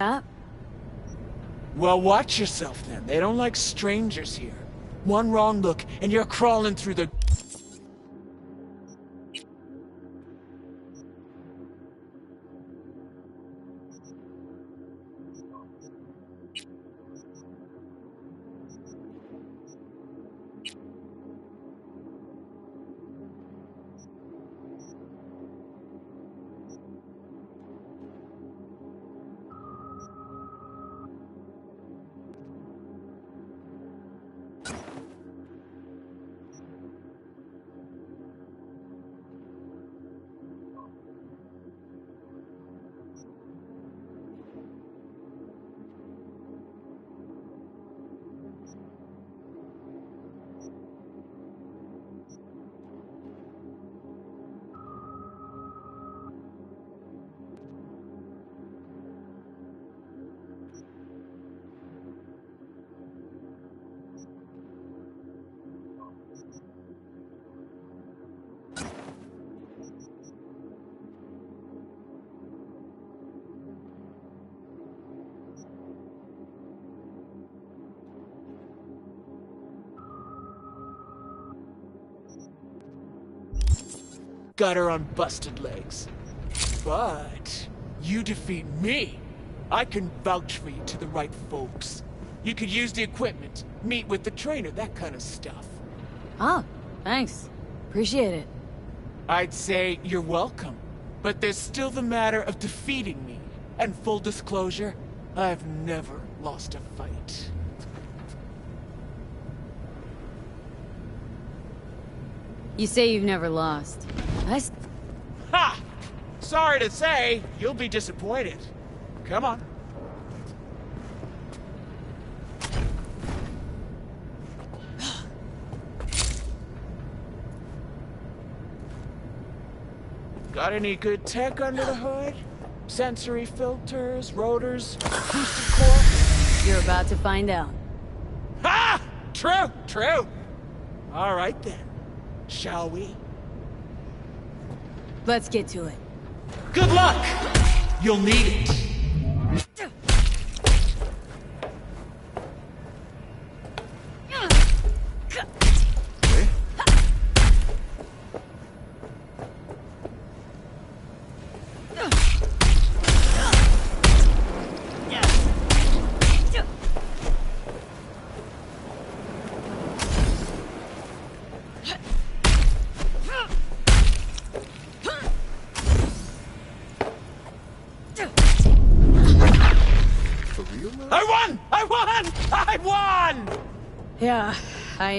Up? Well, watch yourself then. They don't like strangers here. One wrong look, and you're crawling through the... Got her on busted legs. But you defeat me. I can vouch for you to the right folks. You could use the equipment, meet with the trainer, that kind of stuff. Oh, thanks. Appreciate it. I'd say you're welcome. But there's still the matter of defeating me. And full disclosure, I've never lost a fight. You say you've never lost. Ha! Sorry to say, you'll be disappointed. Come on. Got any good tech under the hood? Sensory filters, rotors, acoustic core? You're about to find out. Ha! True, true. All right then. Shall we? Let's get to it. Good luck! You'll need it.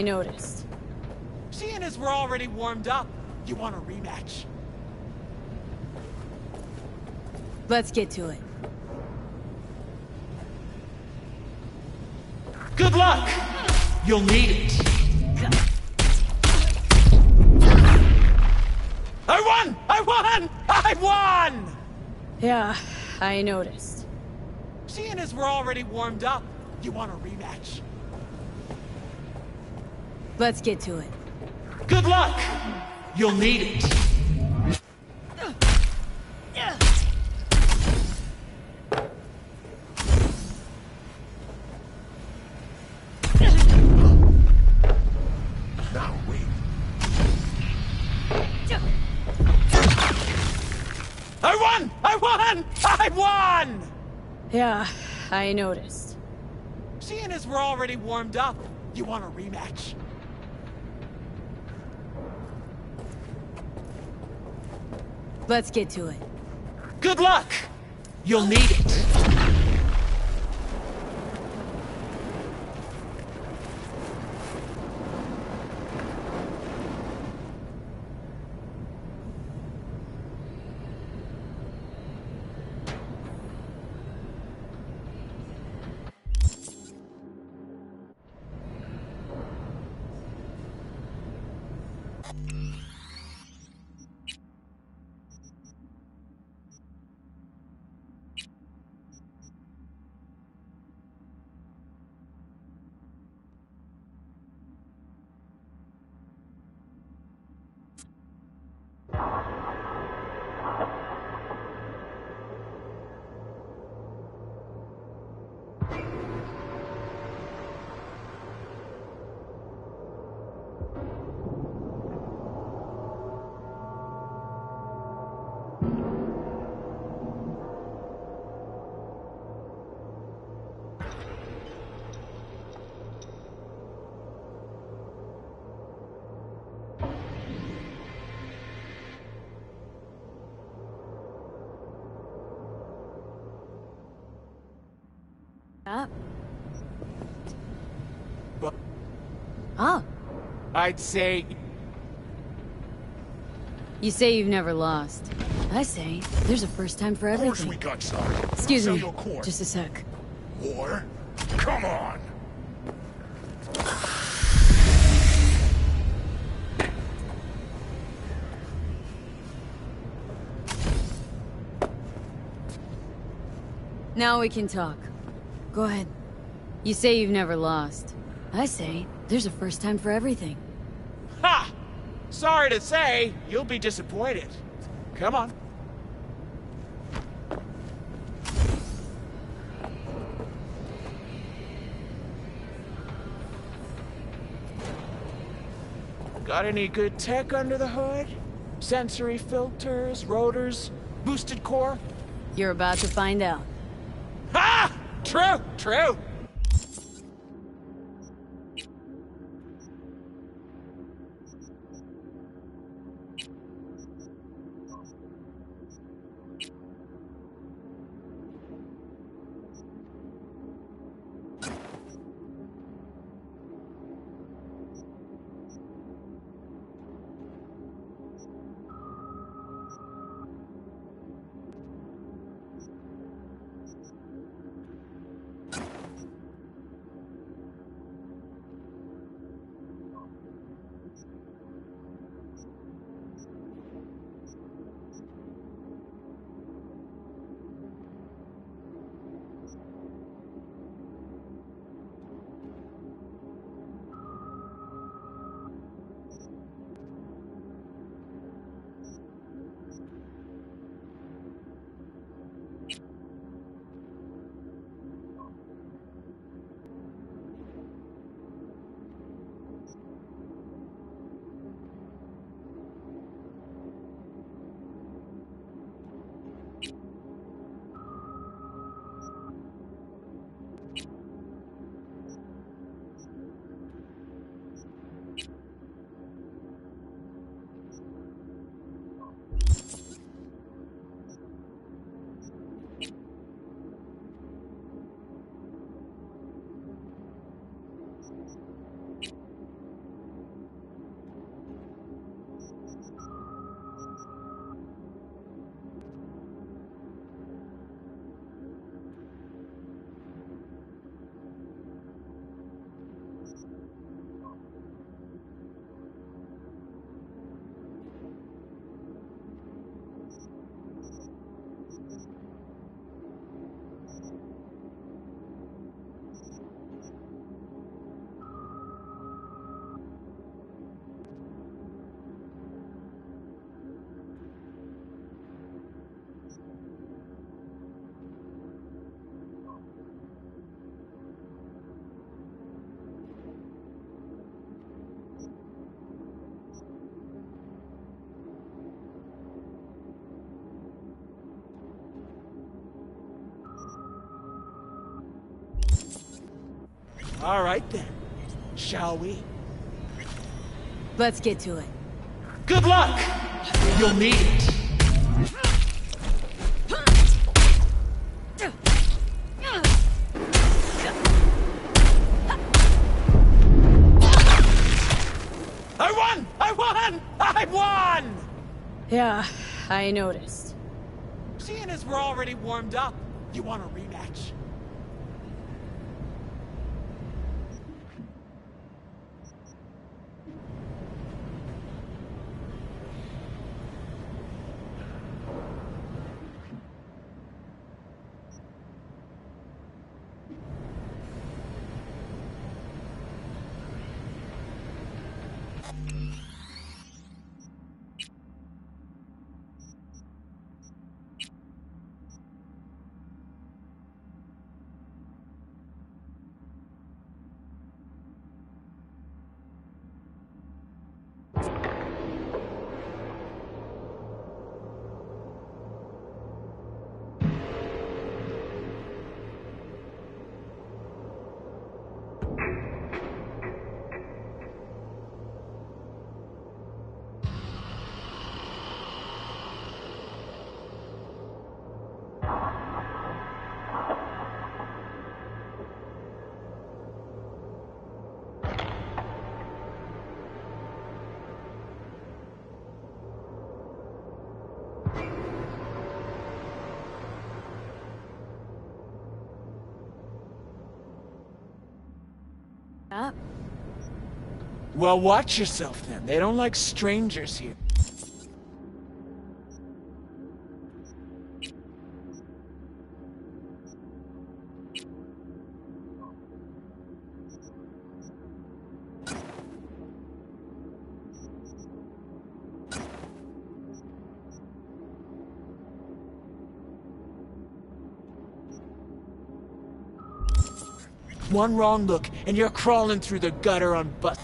I noticed. Seeing as we're already warmed up, you want a rematch? Let's get to it. Good luck! You'll need it. I won! I won! I won! Yeah, I noticed. Seeing as we're already warmed up, you want a rematch? Let's get to it. Good luck! You'll need it. Now wait. I won! I won! I won! Yeah, I noticed. Seeing as we're already warmed up, you want a rematch? Let's get to it. Good luck! You'll need it. Huh? But Oh, I'd say you say you've never lost. I say there's a first time for everything. Of course we got some. Excuse me, just a sec. War? Come on! Now we can talk. Go ahead. You say you've never lost. I say there's a first time for everything. Ha! Sorry to say, you'll be disappointed. Come on. Got any good tech under the hood? Sensory filters, rotors, boosted core? You're about to find out. True, true. All right then. Shall we? Let's get to it. Good luck! You'll need it. I won! I won! I won! Yeah, I noticed. Seeing as we're already warmed up, you want a Well, watch yourself then. They don't like strangers here. One wrong look, and you're crawling through the gutter on bus.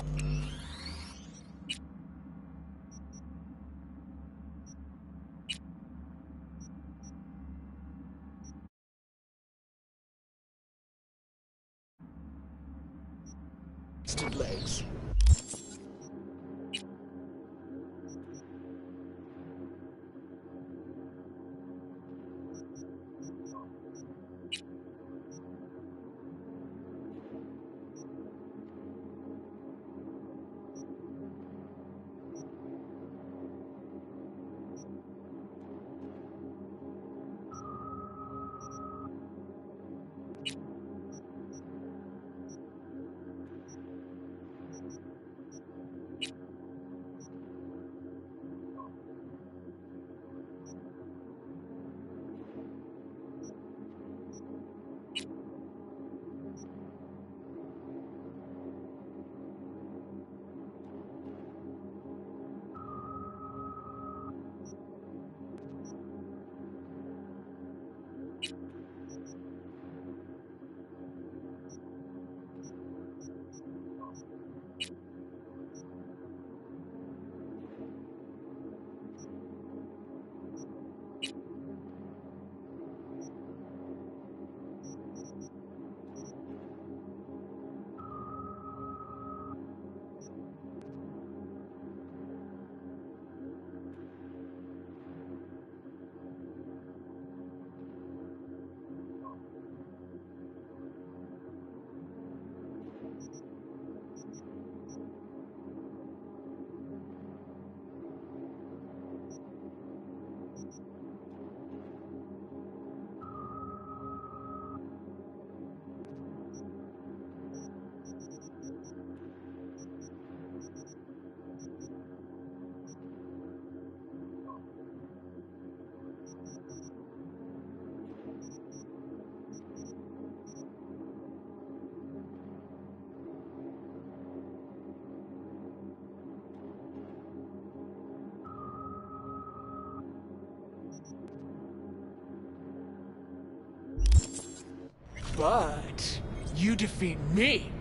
But you defeat me.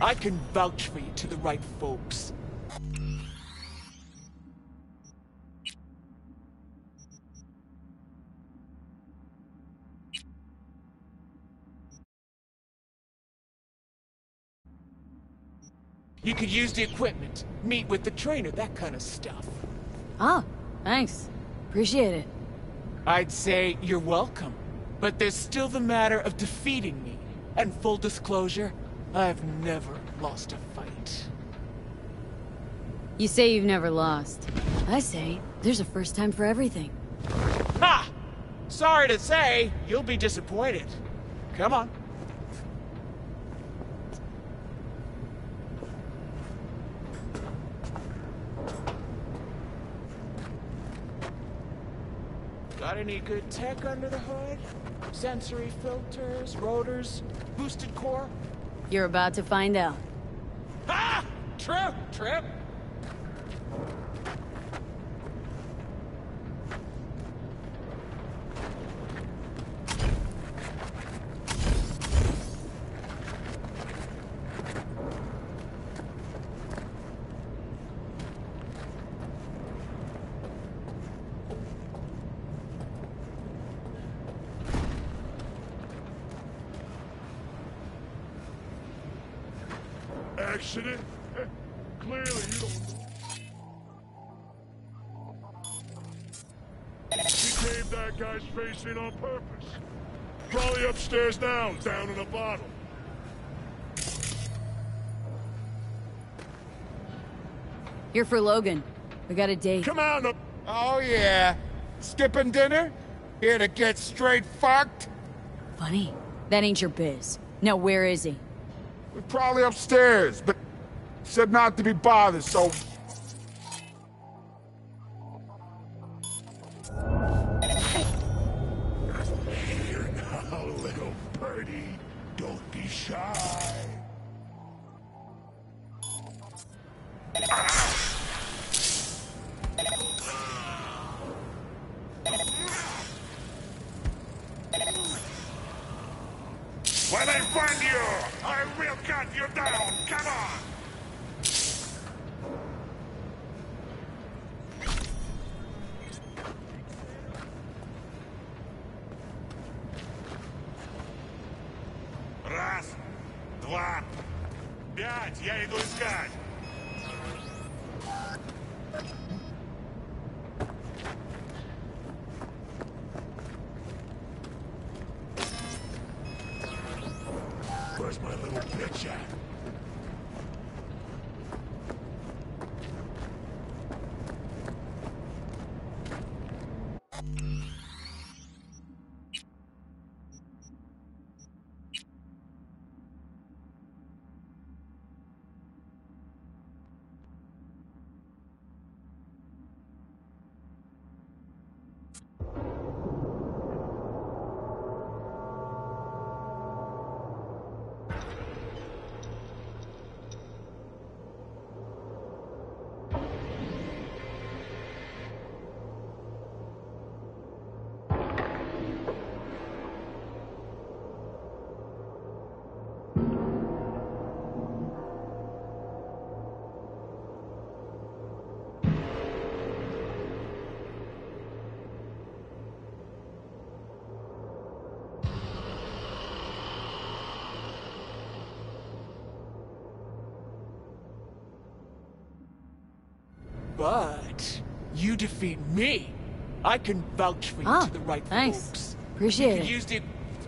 I can vouch for you to the right folks. You could use the equipment, meet with the trainer, that kind of stuff. Ah, thanks. Appreciate it. I'd say you're welcome. But there's still the matter of defeating me. And full disclosure, I've never lost a fight. You say you've never lost. I say, there's a first time for everything. Ha! Sorry to say, you'll be disappointed. Come on. Got any good tech under the hood? Sensory filters, rotors, boosted core? You're about to find out. Ha! Trip, trip. Probably upstairs now, down in a bottle. Here for Logan. We got a date. Come on and... Oh, yeah. Skipping dinner? Here to get straight fucked? Funny. That ain't your biz. Now where is he? We're probably upstairs, but said not to be bothered, so... defeat me. I can vouch for you Oh, to the right thanks. folks. Appreciate You it. could use the...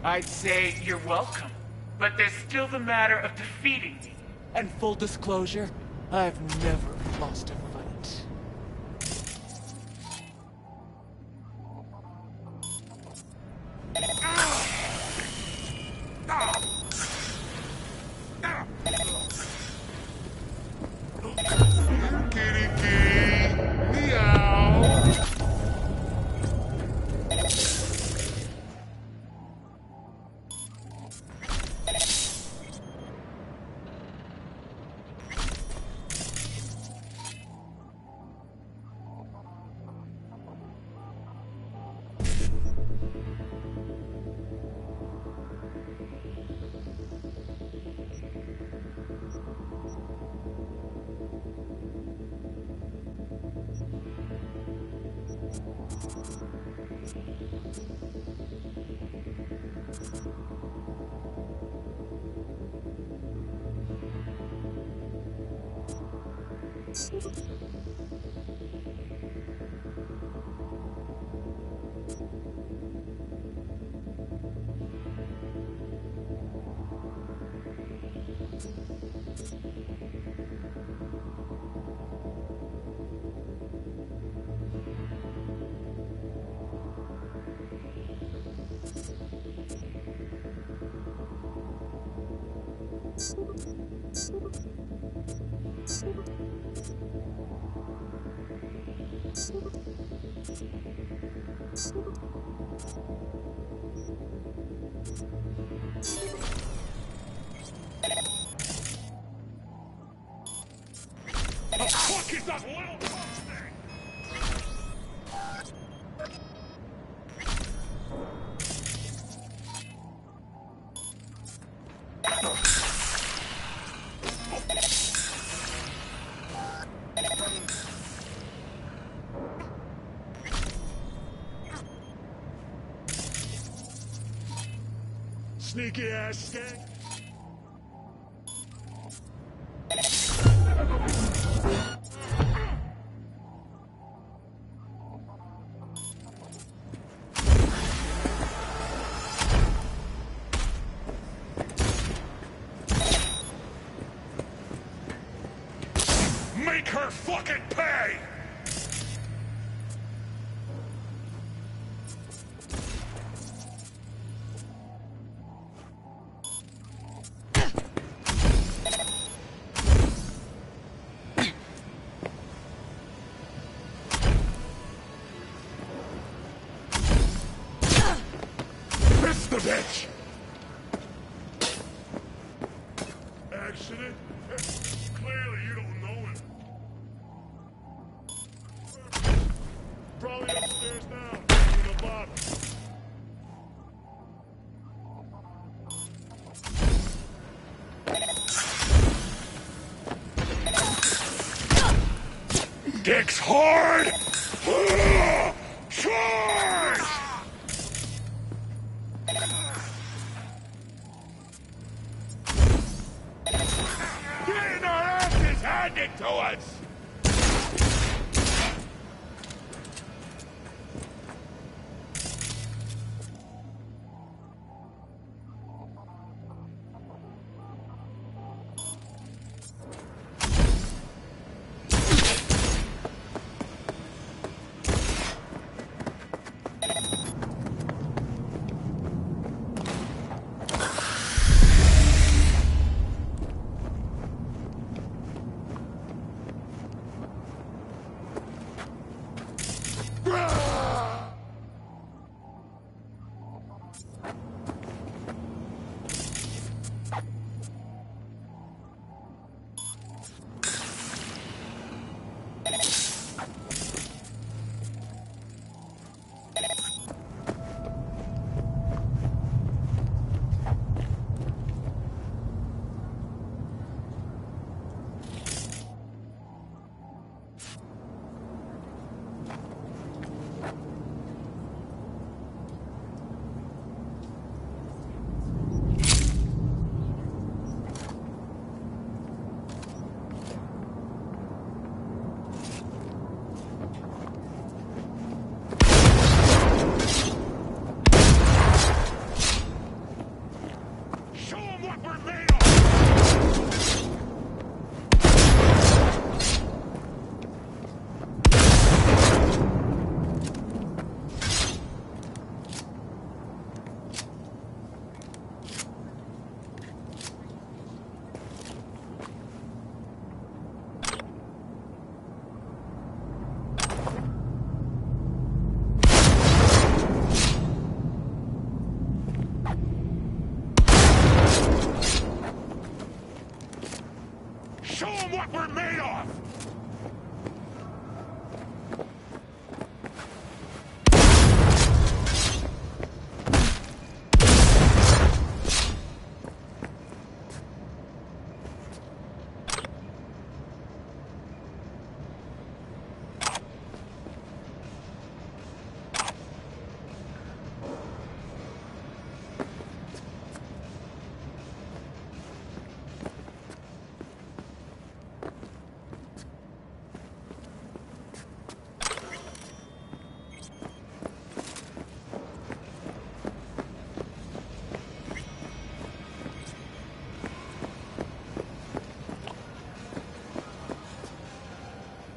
I'd say you're welcome. But there's still the matter of defeating me. And full disclosure, I've never lost a Sneaky ass skank.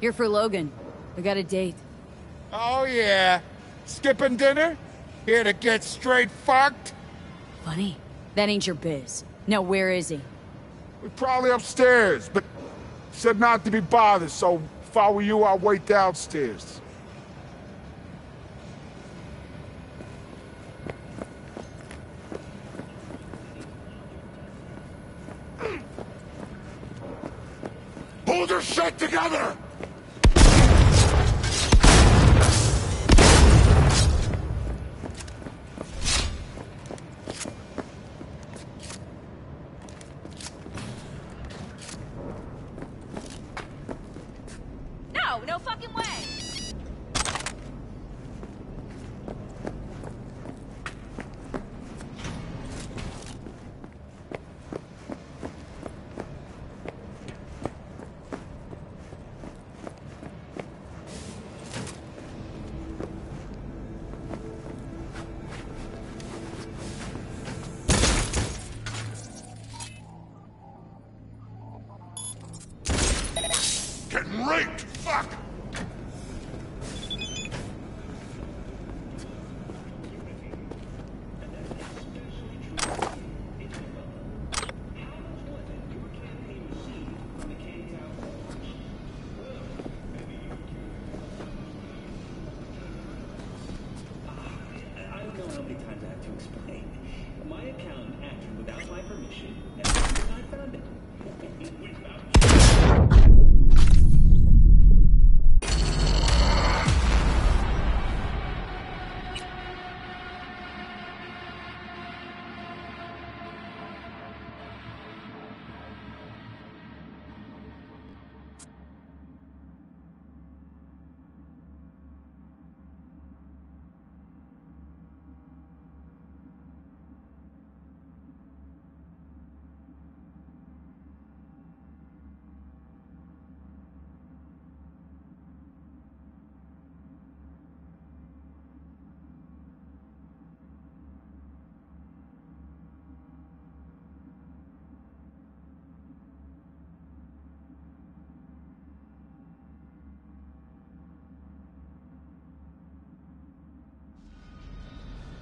You're for Logan. We got a date. Oh, yeah. Skipping dinner? Here to get straight fucked? Funny. That ain't your biz. Now, where is he? We're probably upstairs, but said not to be bothered, so follow you, I'll wait downstairs. Hold your shit together!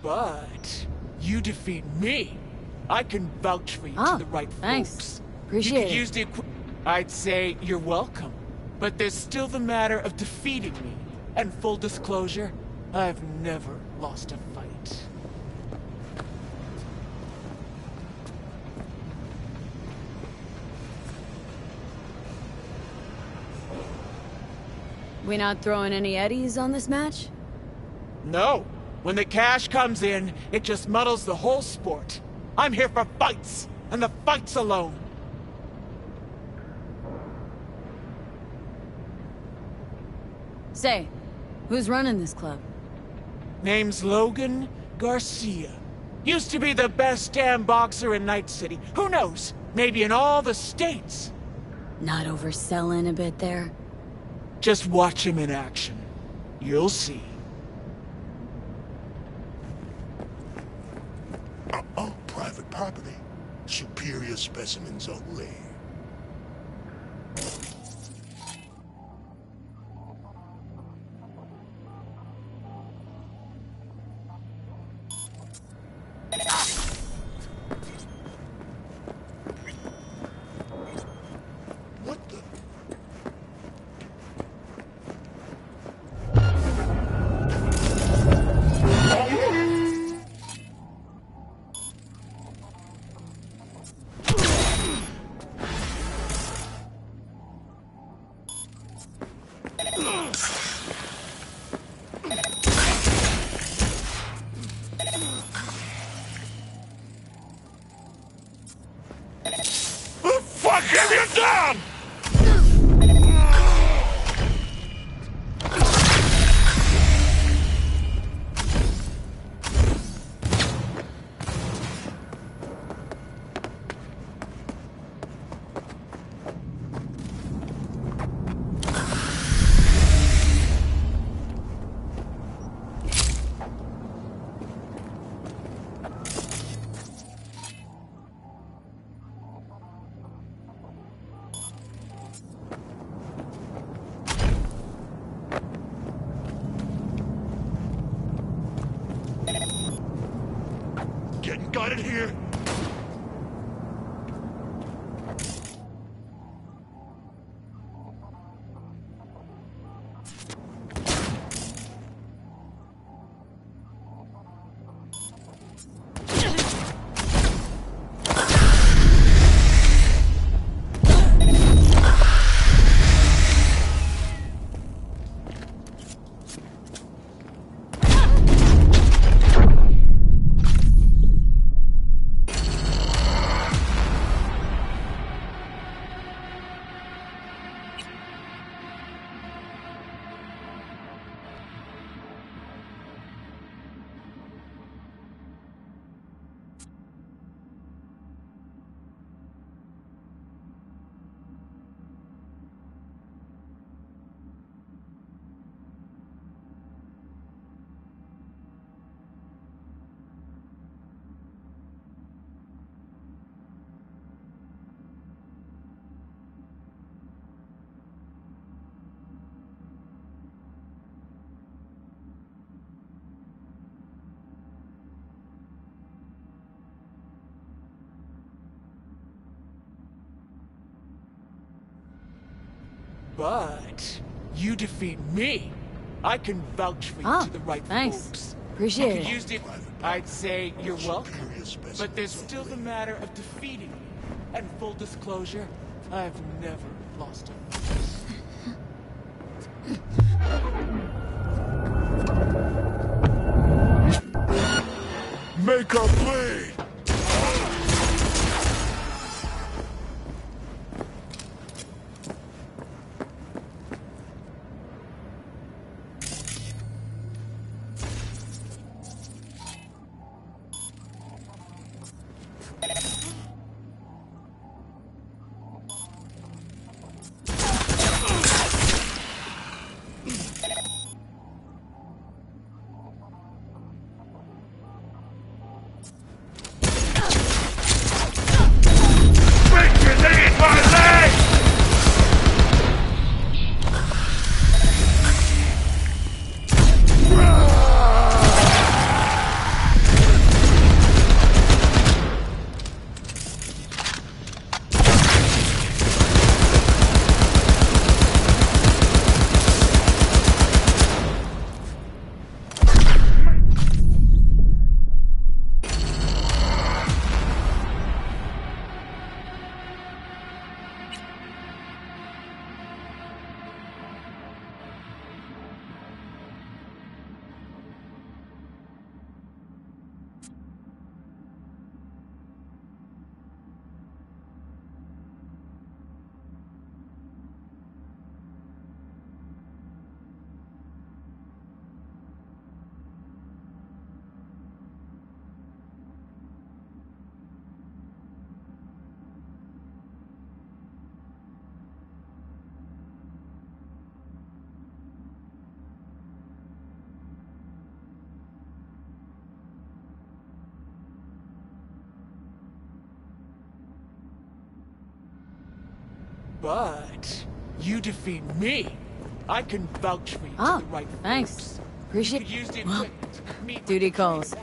But you defeat me. I can vouch for you Oh, to ah, the right thanks. folks. Appreciate you could it. use the I'd say you're welcome. But there's still the matter of defeating me. And full disclosure, I've never lost a fight. We not throwing any eddies on this match? No. When the cash comes in, it just muddles the whole sport. I'm here for fights, and the fights alone. Say, who's running this club? Name's Logan Garcia. Used to be the best damn boxer in Night City. Who knows? Maybe in all the states. Not overselling a bit there? Just watch him in action. You'll see. Specimens only. But you defeat me. I can vouch for you Oh, to the right thanks. folks. Appreciate you could it. use the Private I'd say you're welcome. But there's still the matter of defeating me. And full disclosure, I've never lost a. Make her bleed! But you defeat me. I can vouch for you Oh, to ah, the right thanks. Appreciate the Well, equipment. Meet with duty calls.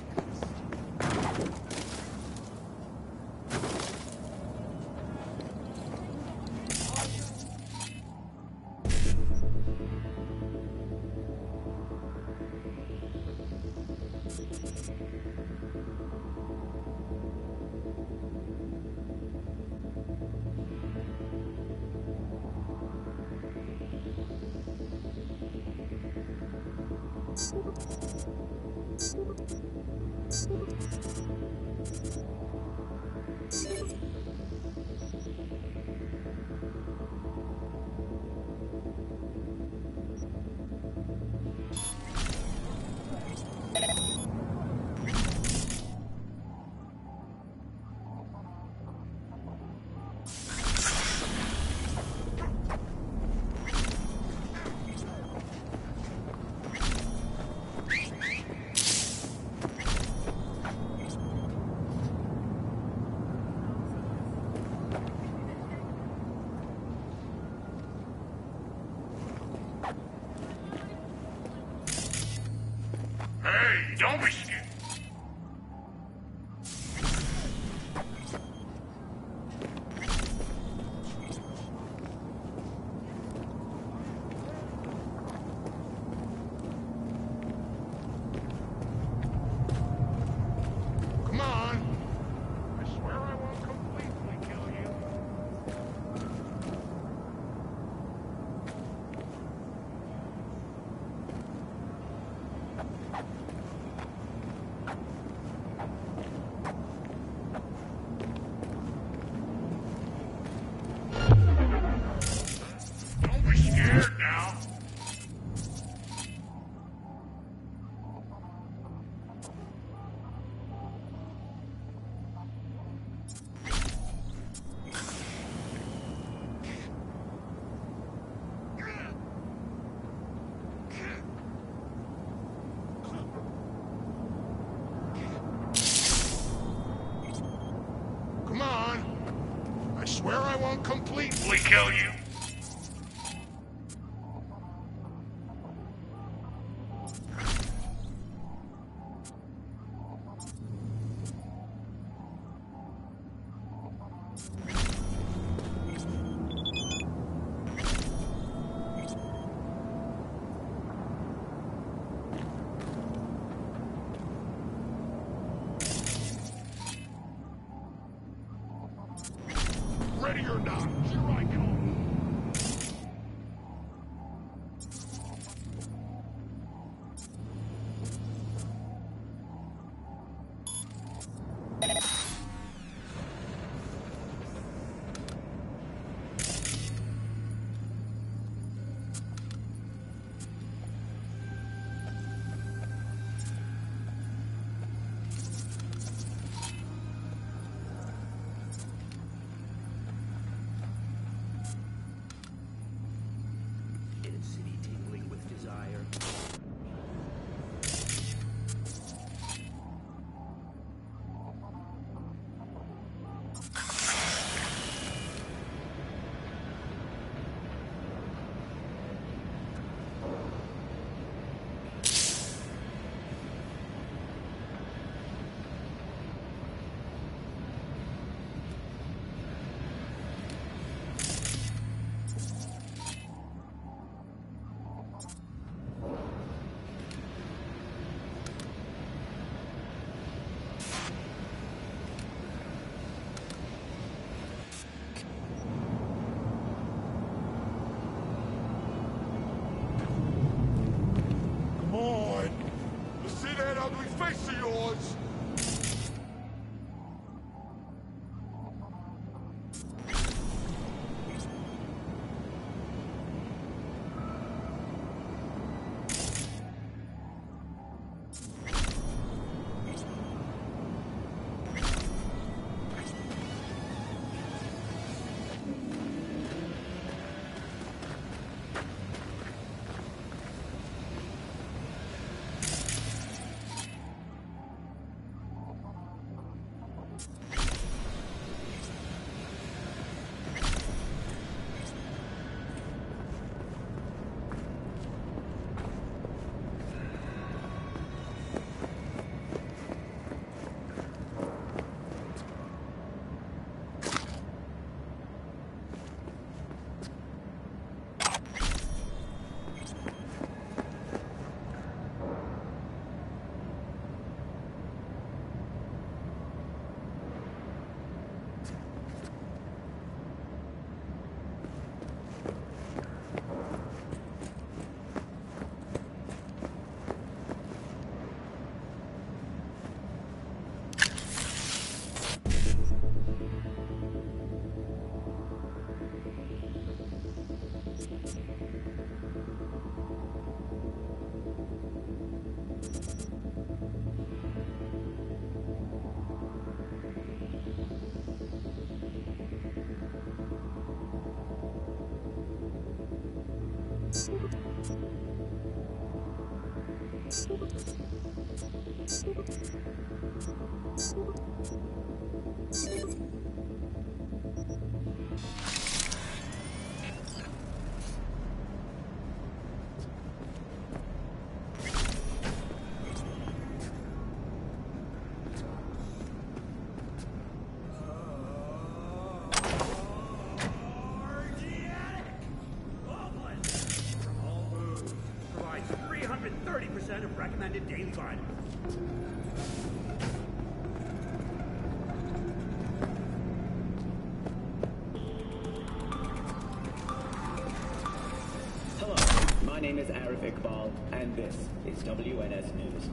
Hello, my name is Arif Iqbal, and this is WNS News.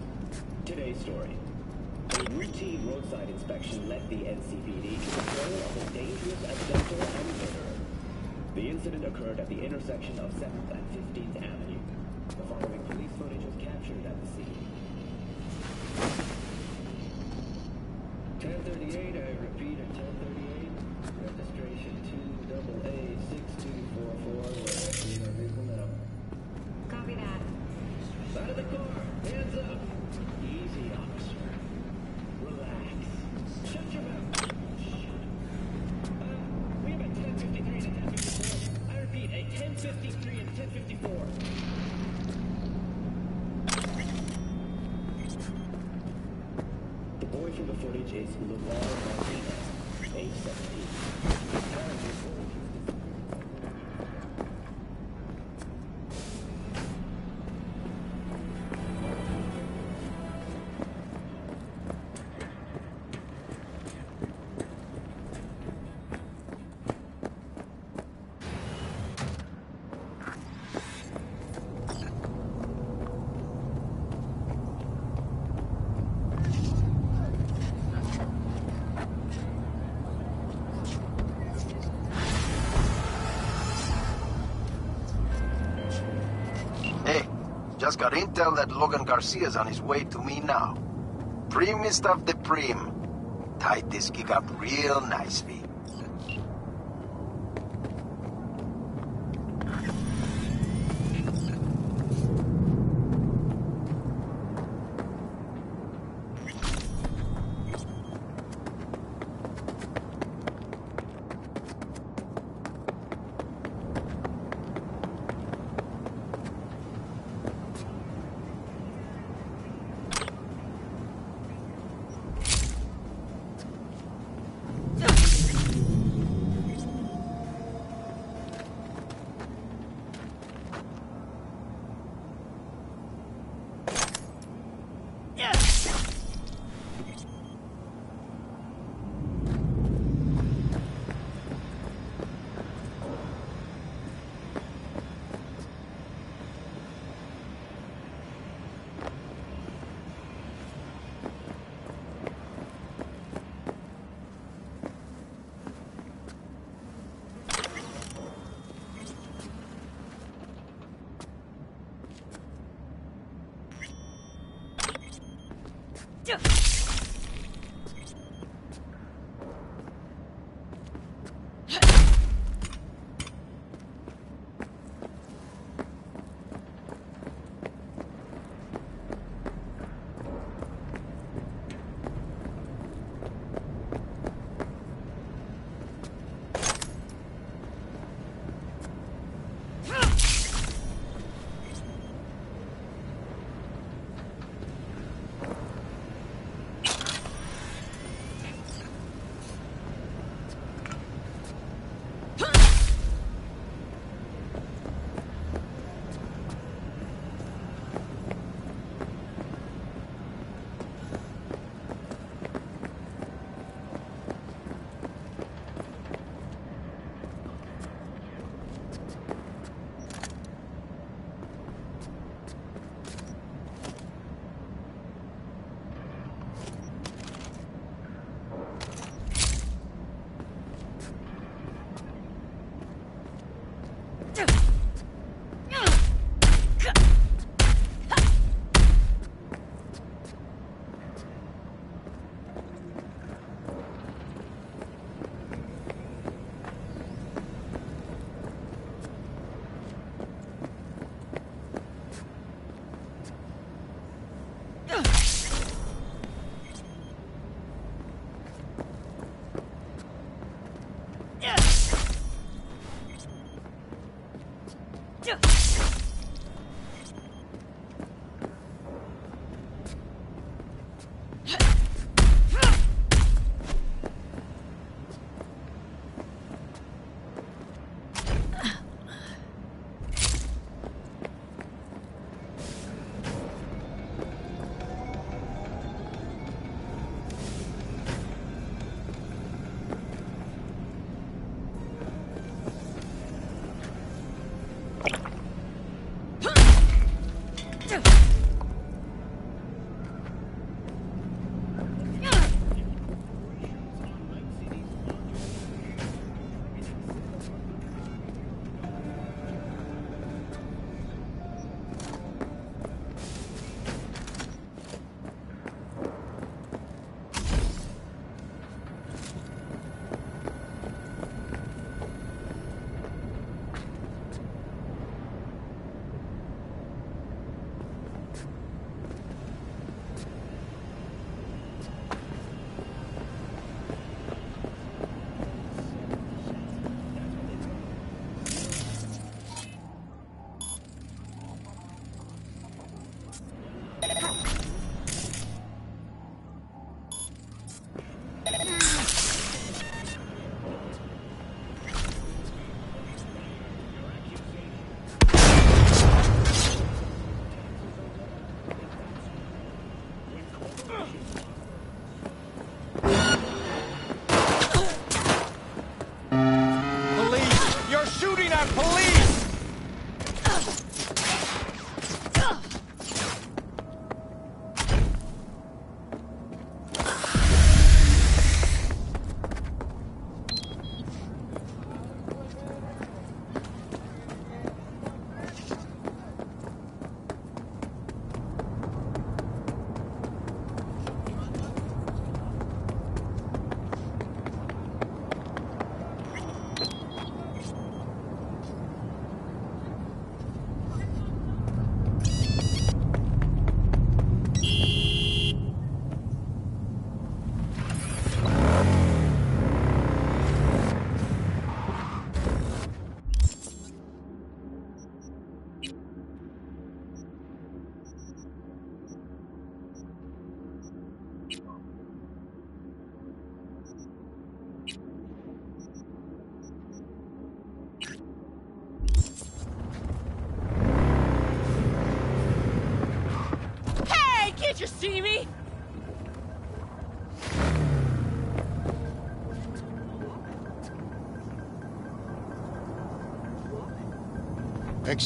Today's story. A routine roadside inspection led the NCPD to the trail of a dangerous abductor and murderer. The incident occurred at the intersection of 7th and 15th Avenue. The following police footage was captured at the scene. 1038, I repeat at 1038. Registration 2 double A 6244. We're vehicle now. Copy that. Out of the car! Hands up! Easy, officer. Relax. Shut your mouth! Uh, we have a 1053 and a 1054. I repeat, a 1053 and 1054. From the footage is LeVar Martinez, age 17. Just got intel that Logan Garcia's on his way to me now. Primest of the prim. Tied this gig up real nicely.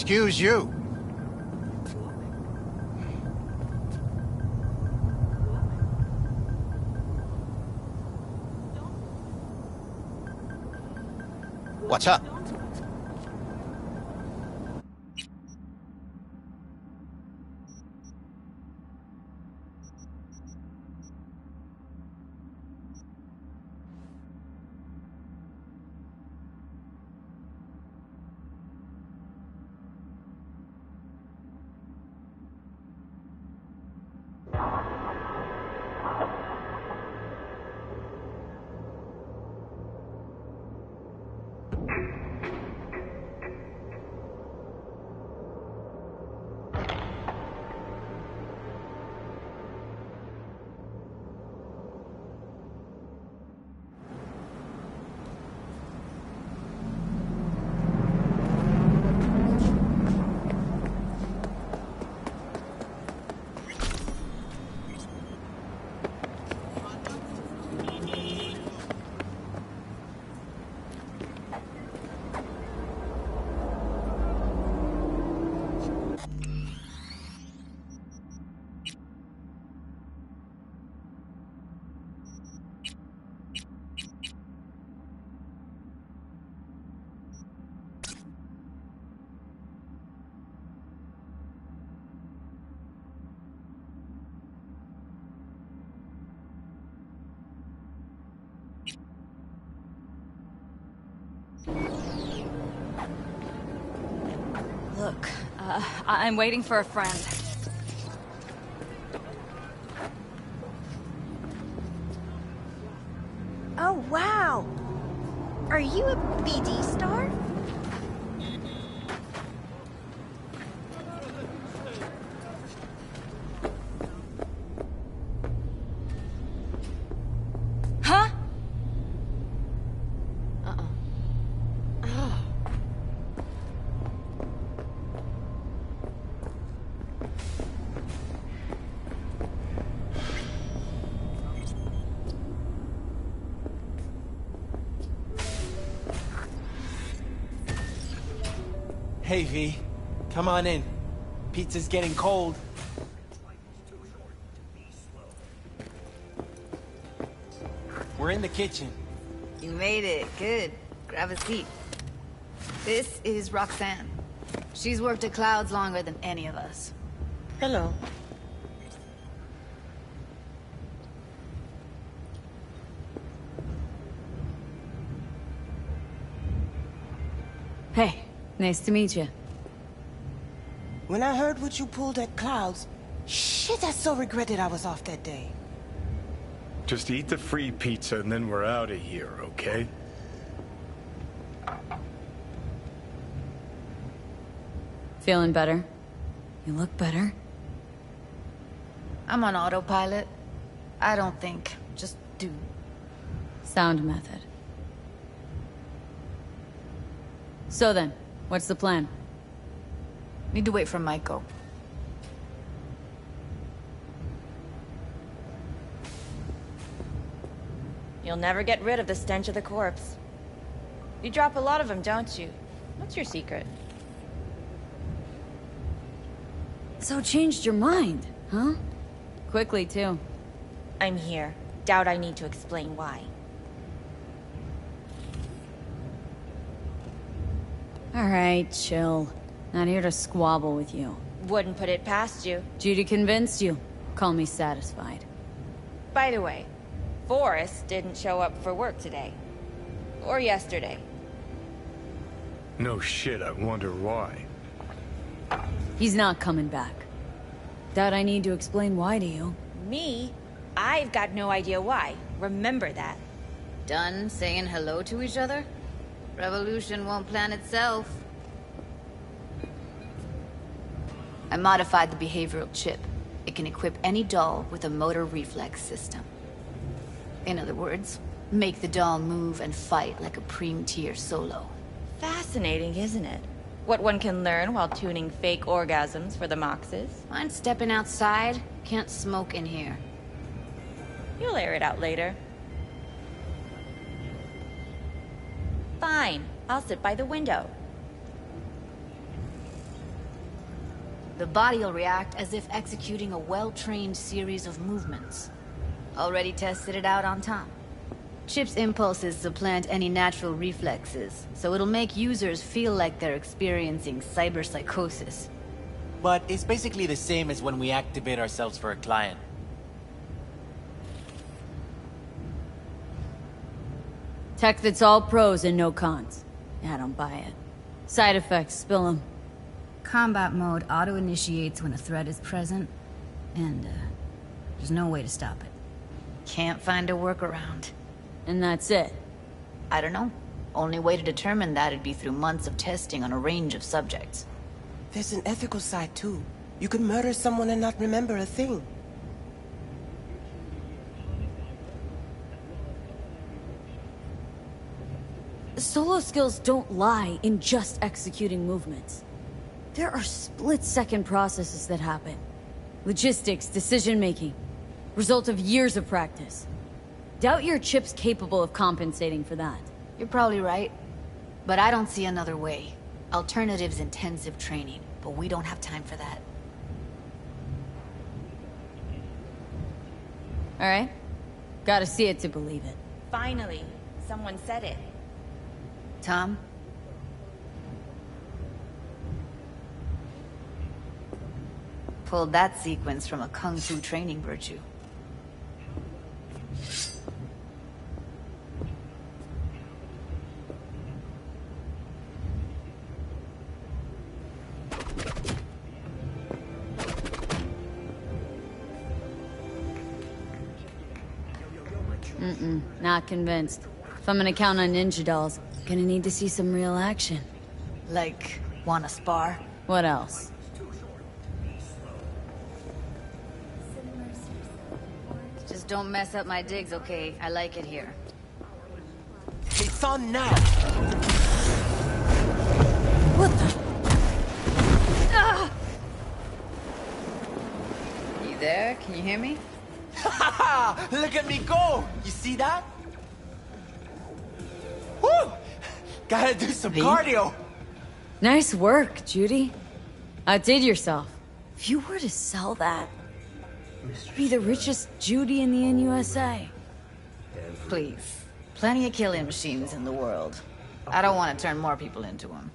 Excuse you. What's up? I'm waiting for a friend. Hey, V. Come on in. Pizza's getting cold. We're in the kitchen. You made it. Good. Grab a seat. This is Roxanne. She's worked at Clouds longer than any of us. Hello. Hey, nice to meet you. When I heard what you pulled at Clouds, shit, I so regretted I was off that day. Just eat the free pizza and then we're out of here, okay? Feeling better? You look better. I'm on autopilot. I don't think. Just do. Sound method. So then, what's the plan? Need to wait for Maiko. You'll never get rid of the stench of the corpse. You drop a lot of them, don't you? What's your secret? So changed your mind, huh? Quickly, too. I'm here. Doubt I need to explain why. Alright, chill. Not here to squabble with you. Wouldn't put it past you. Judy convinced you. Call me satisfied. By the way, Forrest didn't show up for work today. Or yesterday. No shit, I wonder why. He's not coming back. Doubt I need to explain why to you. Me? I've got no idea why. Remember that. Done saying hello to each other? Revolution won't plan itself. I modified the behavioral chip. It can equip any doll with a motor reflex system. In other words, make the doll move and fight like a Preem-tier solo. Fascinating, isn't it? What one can learn while tuning fake orgasms for the Moxes. Mind stepping outside? Can't smoke in here. You'll air it out later. Fine. I'll sit by the window. The body will react as if executing a well-trained series of movements. Already tested it out on Tom. Chip's impulses supplant any natural reflexes, so it'll make users feel like they're experiencing cyberpsychosis. But it's basically the same as when we activate ourselves for a client. Tech that's all pros and no cons. I don't buy it. Side effects, spill them. Combat mode auto-initiates when a threat is present, and, uh, there's no way to stop it. Can't find a workaround. And that's it? I don't know. Only way to determine that would be through months of testing on a range of subjects. There's an ethical side, too. You could murder someone and not remember a thing. Solo skills don't lie in just executing movements. There are split-second processes that happen. Logistics, decision-making. Result of years of practice. Doubt your chip's capable of compensating for that. You're probably right. But I don't see another way. Alternative's intensive training, but we don't have time for that. Alright? Gotta see it to believe it. Finally, someone said it. Tom? Pulled that sequence from a kung fu training virtu. Mm-mm, not convinced. If I'm gonna count on ninja dolls, gonna need to see some real action. Like, wanna spar? What else? Just don't mess up my digs, okay? I like it here. It's on now! What the? Ah! You there? Can you hear me? Ha ha! Look at me go! You see that? Gotta do some V? cardio! Nice work, Judy. Outdid yourself. If you were to sell that, be the richest Judy in the NUSA. Please. Plenty of killing machines in the world. I don't want to turn more people into them.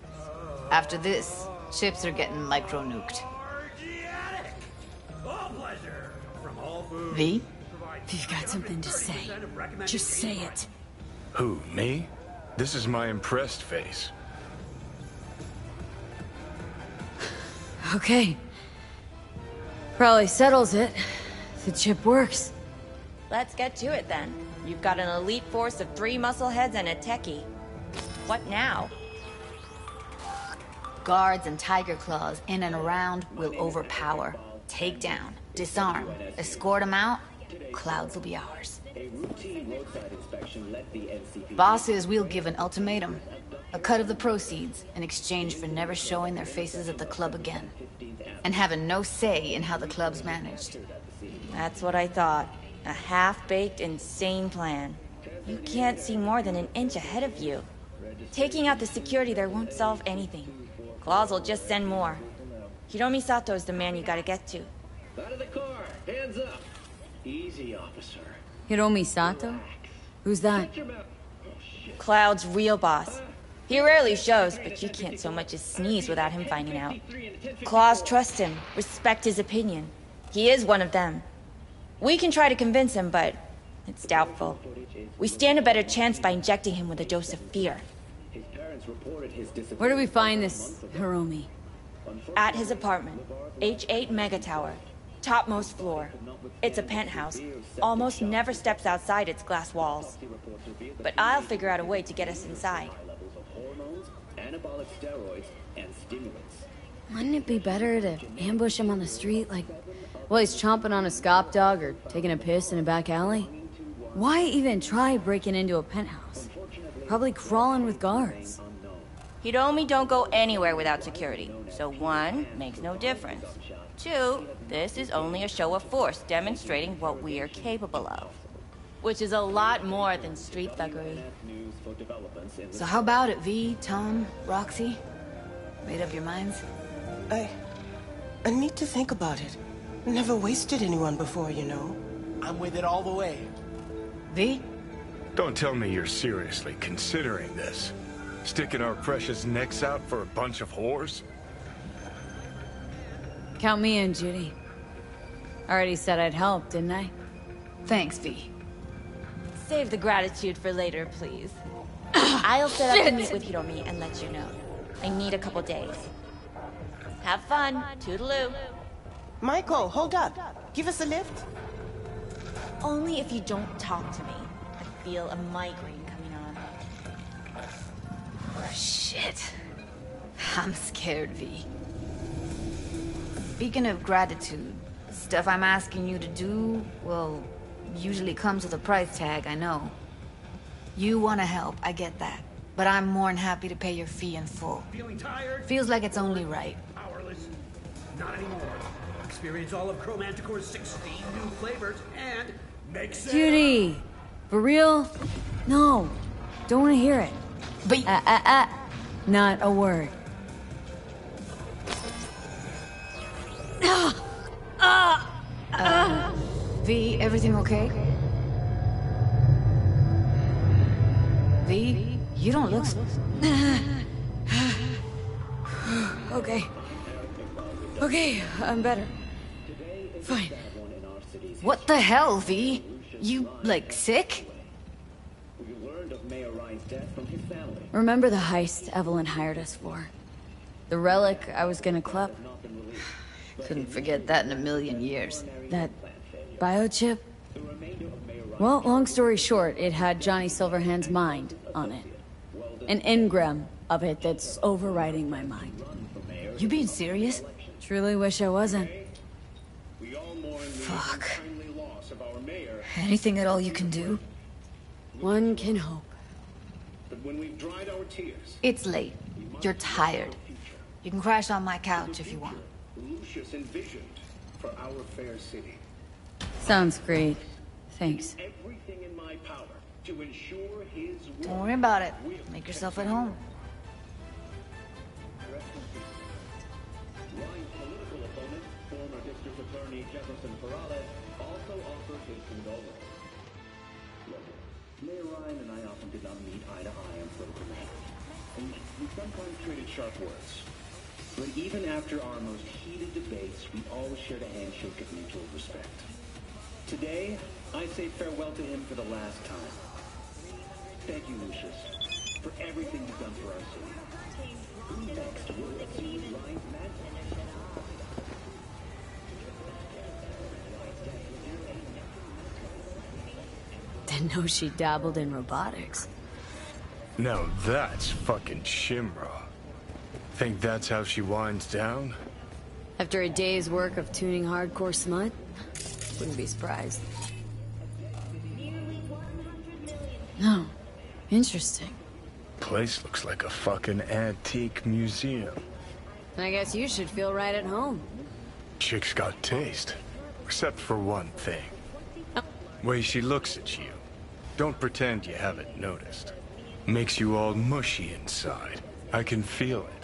After this, chips are getting micro-nuked. V? If you've got something to say, just say it. Who, me? This is my impressed face. Okay. Probably settles it. The chip works. Let's get to it then. You've got an elite force of three muscleheads and a techie. What now? Guards and Tyger Claws in and around will overpower, take down, disarm, escort them out. Clouds will be ours. Bosses, we'll give an ultimatum. A cut of the proceeds in exchange for never showing their faces at the club again. And having no say in how the club's managed. That's what I thought. A half-baked, insane plan. You can't see more than an inch ahead of you. Taking out the security there won't solve anything. Claws will just send more. Hiromi Sato is the man you gotta get to. Out of the car! Hands up! Easy, officer. Hiromi Sato? Who's that? Cloud's real boss. He rarely shows, but you can't so much as sneeze without him finding out. Claws trust him, respect his opinion. He is one of them. We can try to convince him, but it's doubtful. We stand a better chance by injecting him with a dose of fear. Where do we find this Hiromi? At his apartment, H8 Mega Tower, topmost floor. It's a penthouse. Almost never steps outside its glass walls. But I'll figure out a way to get us inside. Anabolic steroids and stimulants. Wouldn't it be better to ambush him on the street, like while he's chomping on a scop dog or taking a piss in a back alley? Why even try breaking into a penthouse? Probably crawling with guards. Hiromi don't go anywhere without security. So one, makes no difference. Two, this is only a show of force demonstrating what we are capable of. Which is a lot more than street thuggery. So how about it, V, Tom, Roxy? Made up your minds? I... I need to think about it. Never wasted anyone before, you know. I'm with it all the way. V? Don't tell me you're seriously considering this. Sticking our precious necks out for a bunch of whores? Count me in, Judy. Already said I'd help, didn't I? Thanks, V. Save the gratitude for later, please. I'll set up to meet with Hiromi and let you know. I need a couple days. Have fun. Toodaloo. Maiko, hold up. Give us a lift. Only if you don't talk to me. I feel a migraine coming on. Oh, shit. I'm scared, V. Speaking of gratitude, stuff I'm asking you to do, well, usually comes with a price tag, I know. You want to help, I get that. But I'm more than happy to pay your fee in full. Feeling tired? Feels like it's only right. Powerless? Not anymore. Experience all of Chromanticore's 16 new flavors and make sale. Judy! For real? No. Don't want to hear it. But... Uh, uh, uh. Not a word. V, everything okay? V, you don't look... okay. Okay, I'm better. Fine. What the hell, V? You, like, sick? Remember the heist Evelyn hired us for? The relic I was gonna club? Couldn't forget that in a million years. That biochip? Well, long story short, it had Johnny Silverhand's mind on it. An engram of it that's overriding my mind. You being serious? Truly wish I wasn't. Fuck. Anything at all you can do? One can hope. It's late. You're tired. You can crash on my couch if you want. Lucius envisioned for our fair city. Sounds great. Thanks. Everything in my power to ensure his Don't worry about it. Make yourself at home. Rhyne's political opponent, former district attorney Jefferson Peralez, also offered his condolences. Look, Mayor Ryan and I often did not meet eye to eye on political matters, and we sometimes traded sharp words. But even after our most heated debates, we always shared a handshake of mutual respect. Today, I say farewell to him for the last time. Thank you, Lucius, for everything you've done for our city. Who next will assume Rhyne's mantle? Didn't know she dabbled in robotics. Now that's fucking Shimra. Think that's how she winds down? After a day's work of tuning hardcore smut? Wouldn't be surprised. No. Interesting. Place looks like a fucking antique museum. I guess you should feel right at home. Chick's got taste. Except for one thing. Oh. Way she looks at you. Don't pretend you haven't noticed. Makes you all mushy inside. I can feel it.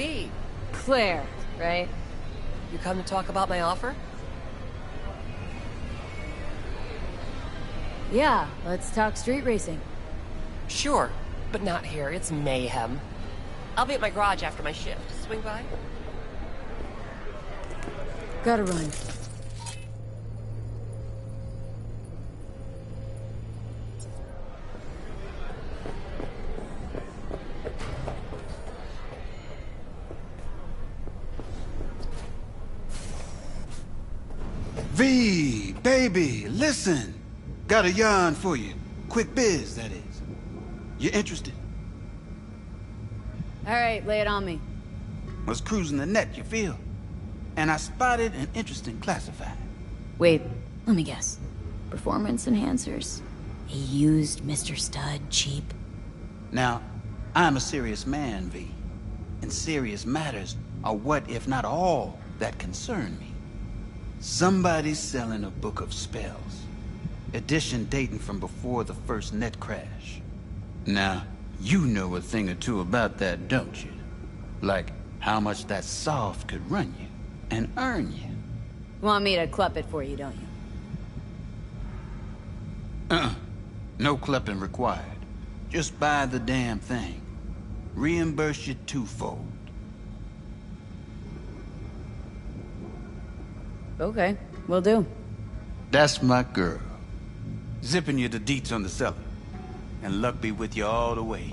V. Claire, right? You come to talk about my offer? Yeah, let's talk street racing. Sure, but not here. It's mayhem. I'll be at my garage after my shift. Swing by? Gotta run. Listen. Got a yarn for you. Quick biz, that is. You interested? All right, lay it on me. Was cruising the net, you feel? And I spotted an interesting classified. Wait, let me guess. Performance enhancers. He used Mr. Stud cheap. Now, I'm a serious man, V. And serious matters are what, if not all, that concern me. Somebody's selling a book of spells. Edition dating from before the first net crash. Now, you know a thing or two about that, don't you? Like how much that soft could run you and earn you. Want me to klep it for you, don't you? Uh-uh. No klepping required. Just buy the damn thing. Reimburse you twofold. Okay, will do. That's my girl. Zipping you the deets on the cellar. And luck be with you all the way.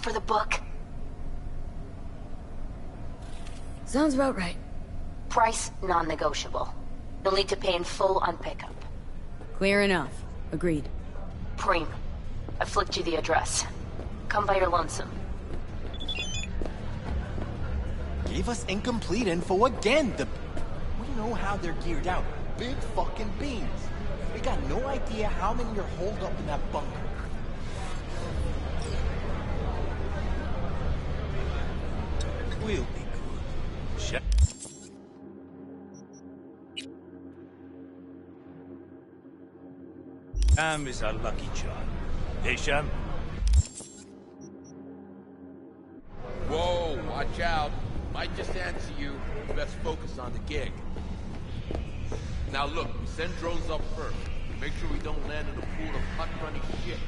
For the book? Sounds about right. Price non-negotiable. You'll need to pay in full on pickup. Clear enough. Agreed. Preem, I flicked you the address. Come by your lonesome. Gave us incomplete info again. The we know how they're geared out. Big fucking beans. We got no idea how many are holed up in that bunker. Sam is a lucky charm. Desham? Whoa, watch out. Might just answer you. Best focus on the gig. Now look, we send drones up first. Make sure we don't land in a pool of hot running shit.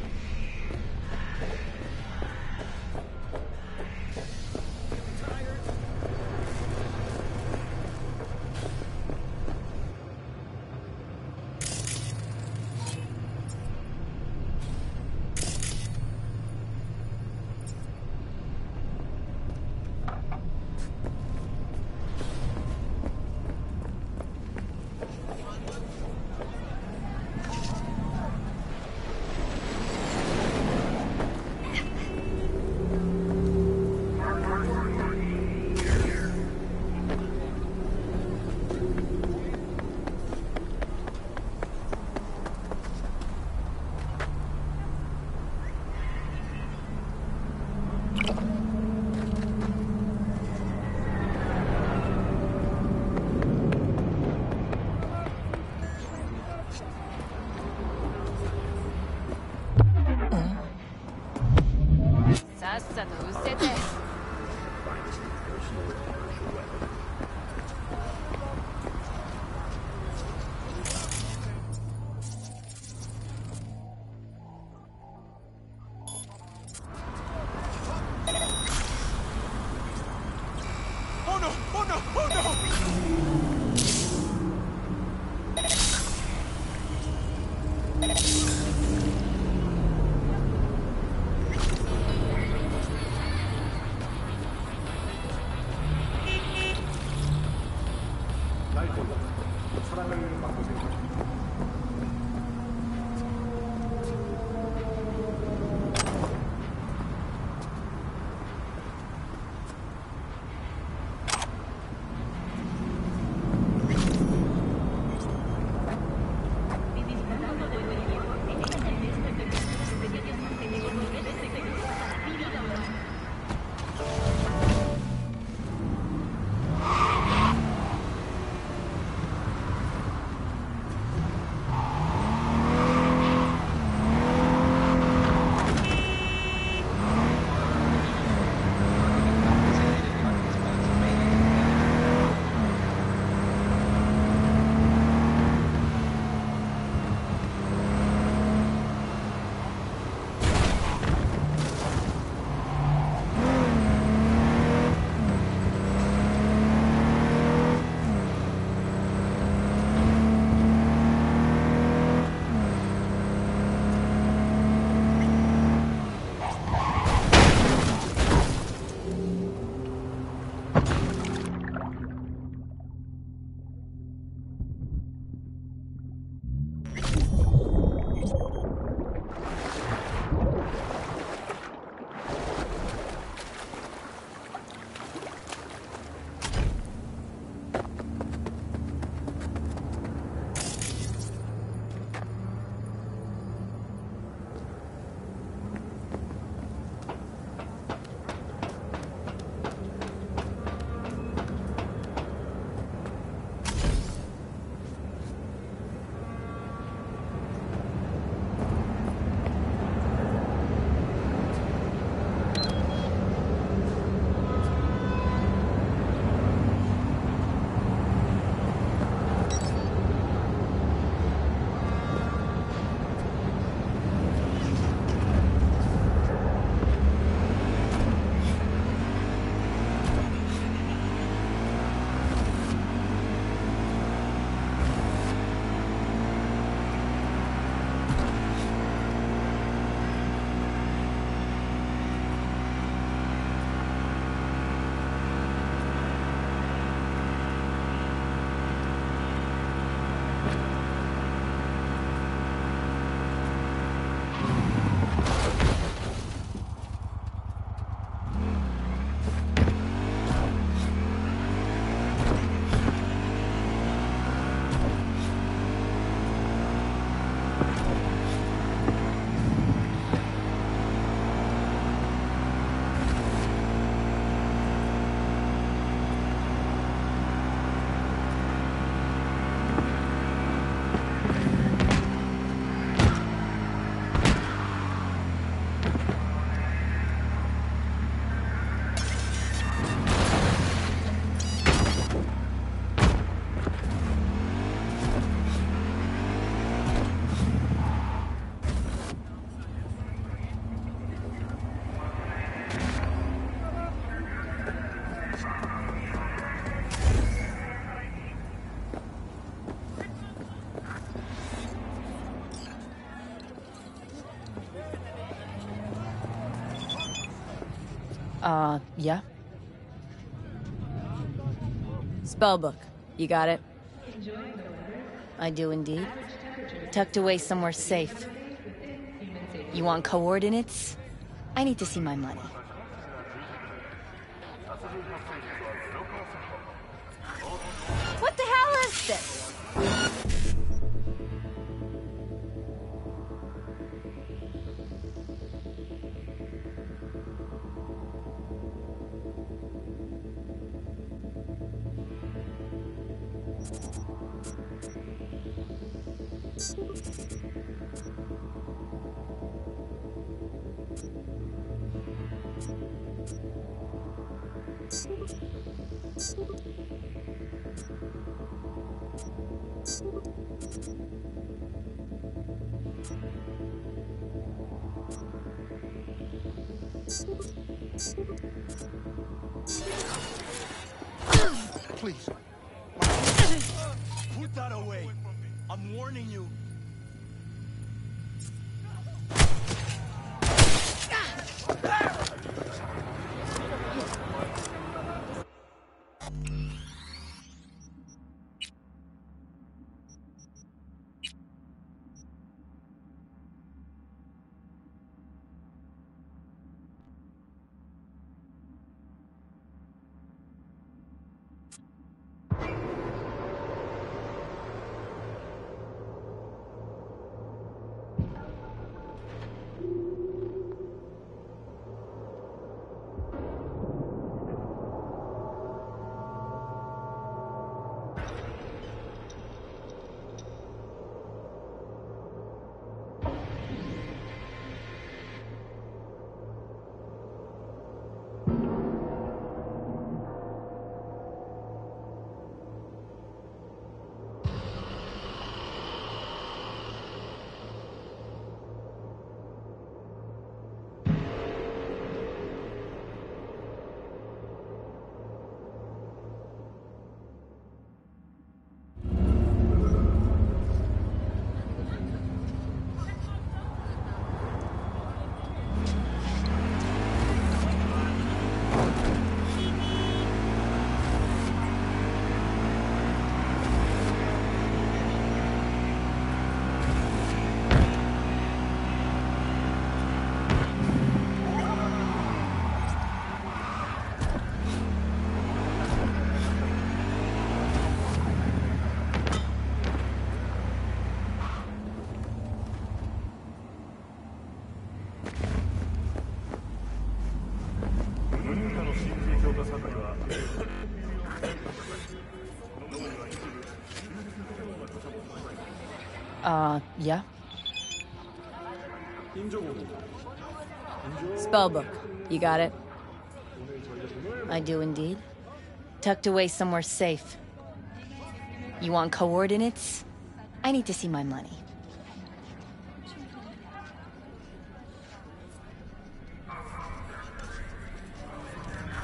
Uh, yeah? Spellbook. You got it? I do indeed. Tucked away somewhere safe. You want coordinates? I need to see my money. Spellbook. You got it? I do indeed. Tucked away somewhere safe. You want coordinates? I need to see my money.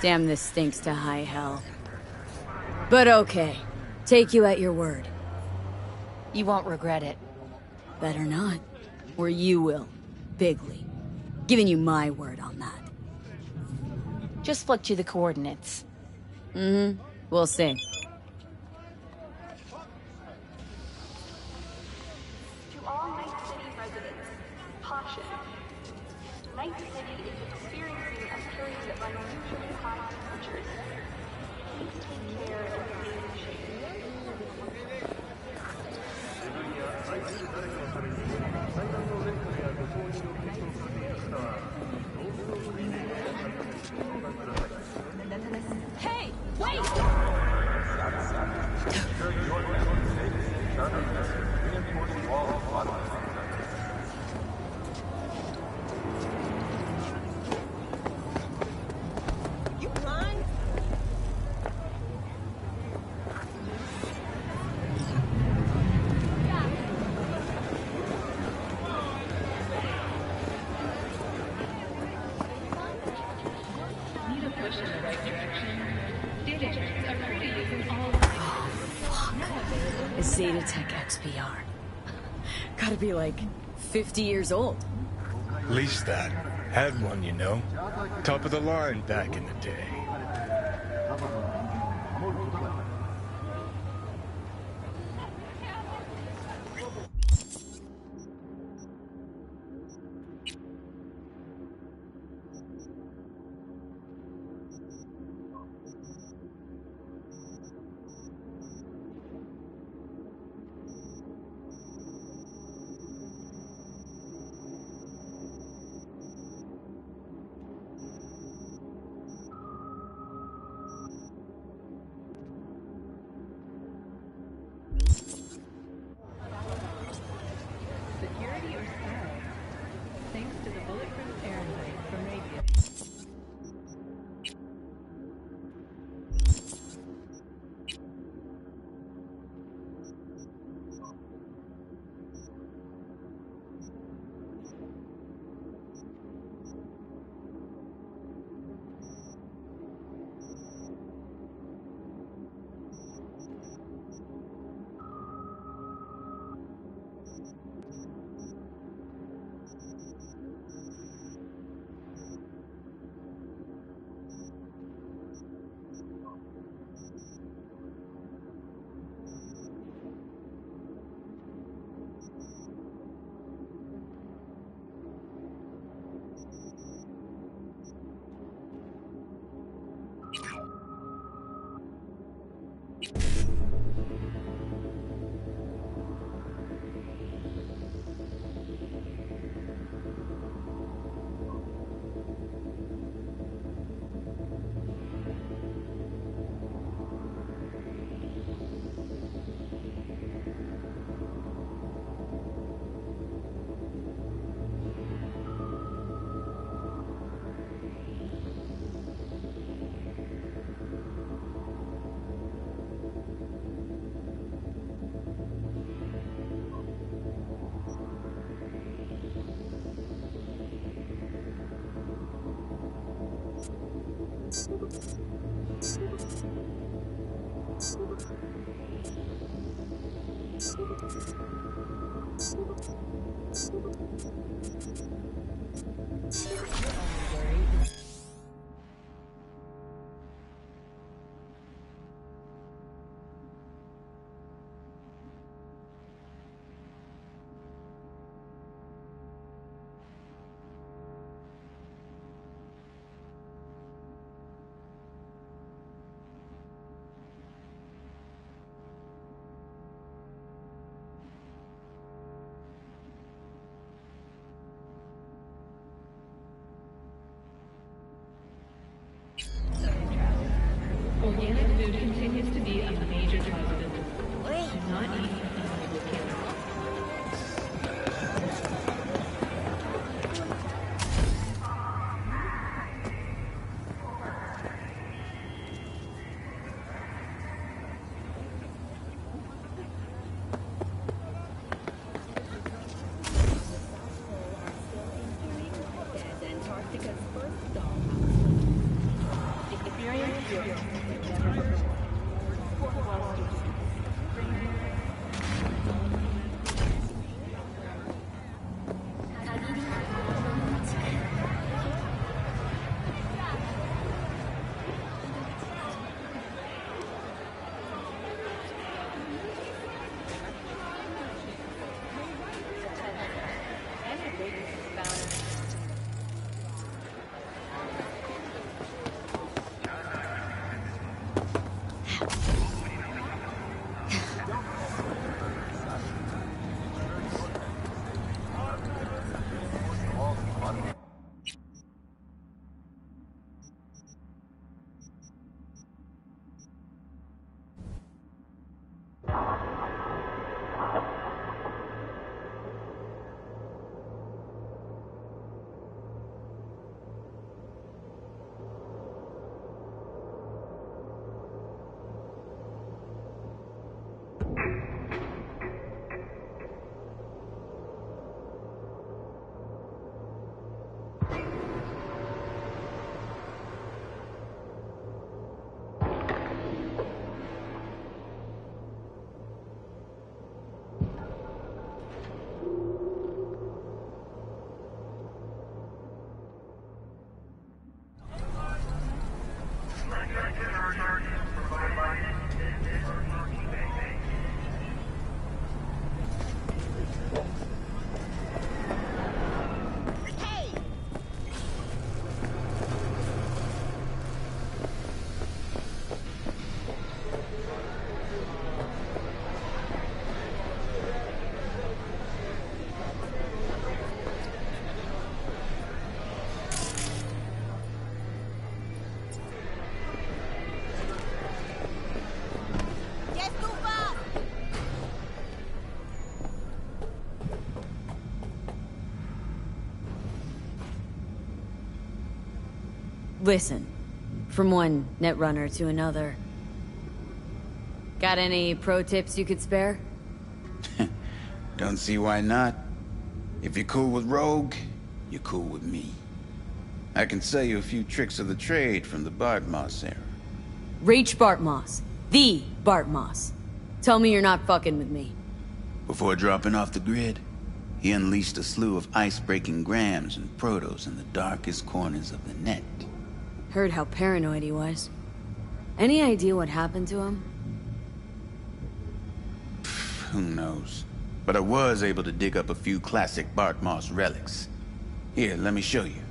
Damn, this stinks to high hell. But okay. Take you at your word. You won't regret it. Better not. Or you will. Bigly. Giving you my word on that. Just flick you the coordinates. Mm-hmm. We'll see. 50 years old. At Least that. Had one, you know. Top of the line back in the day. Listen, from one netrunner to another. Got any pro tips you could spare? Don't see why not. If you're cool with Rogue, you're cool with me. I can sell you a few tricks of the trade from the Bartmoss era. Rache Bartmoss. The Bartmoss. Tell me you're not fucking with me. Before dropping off the grid, he unleashed a slew of ice-breaking grams and protos in the darkest corners of the net. Heard how paranoid he was. Any idea what happened to him? Who knows? But I was able to dig up a few classic Bartmoss relics. Here, let me show you.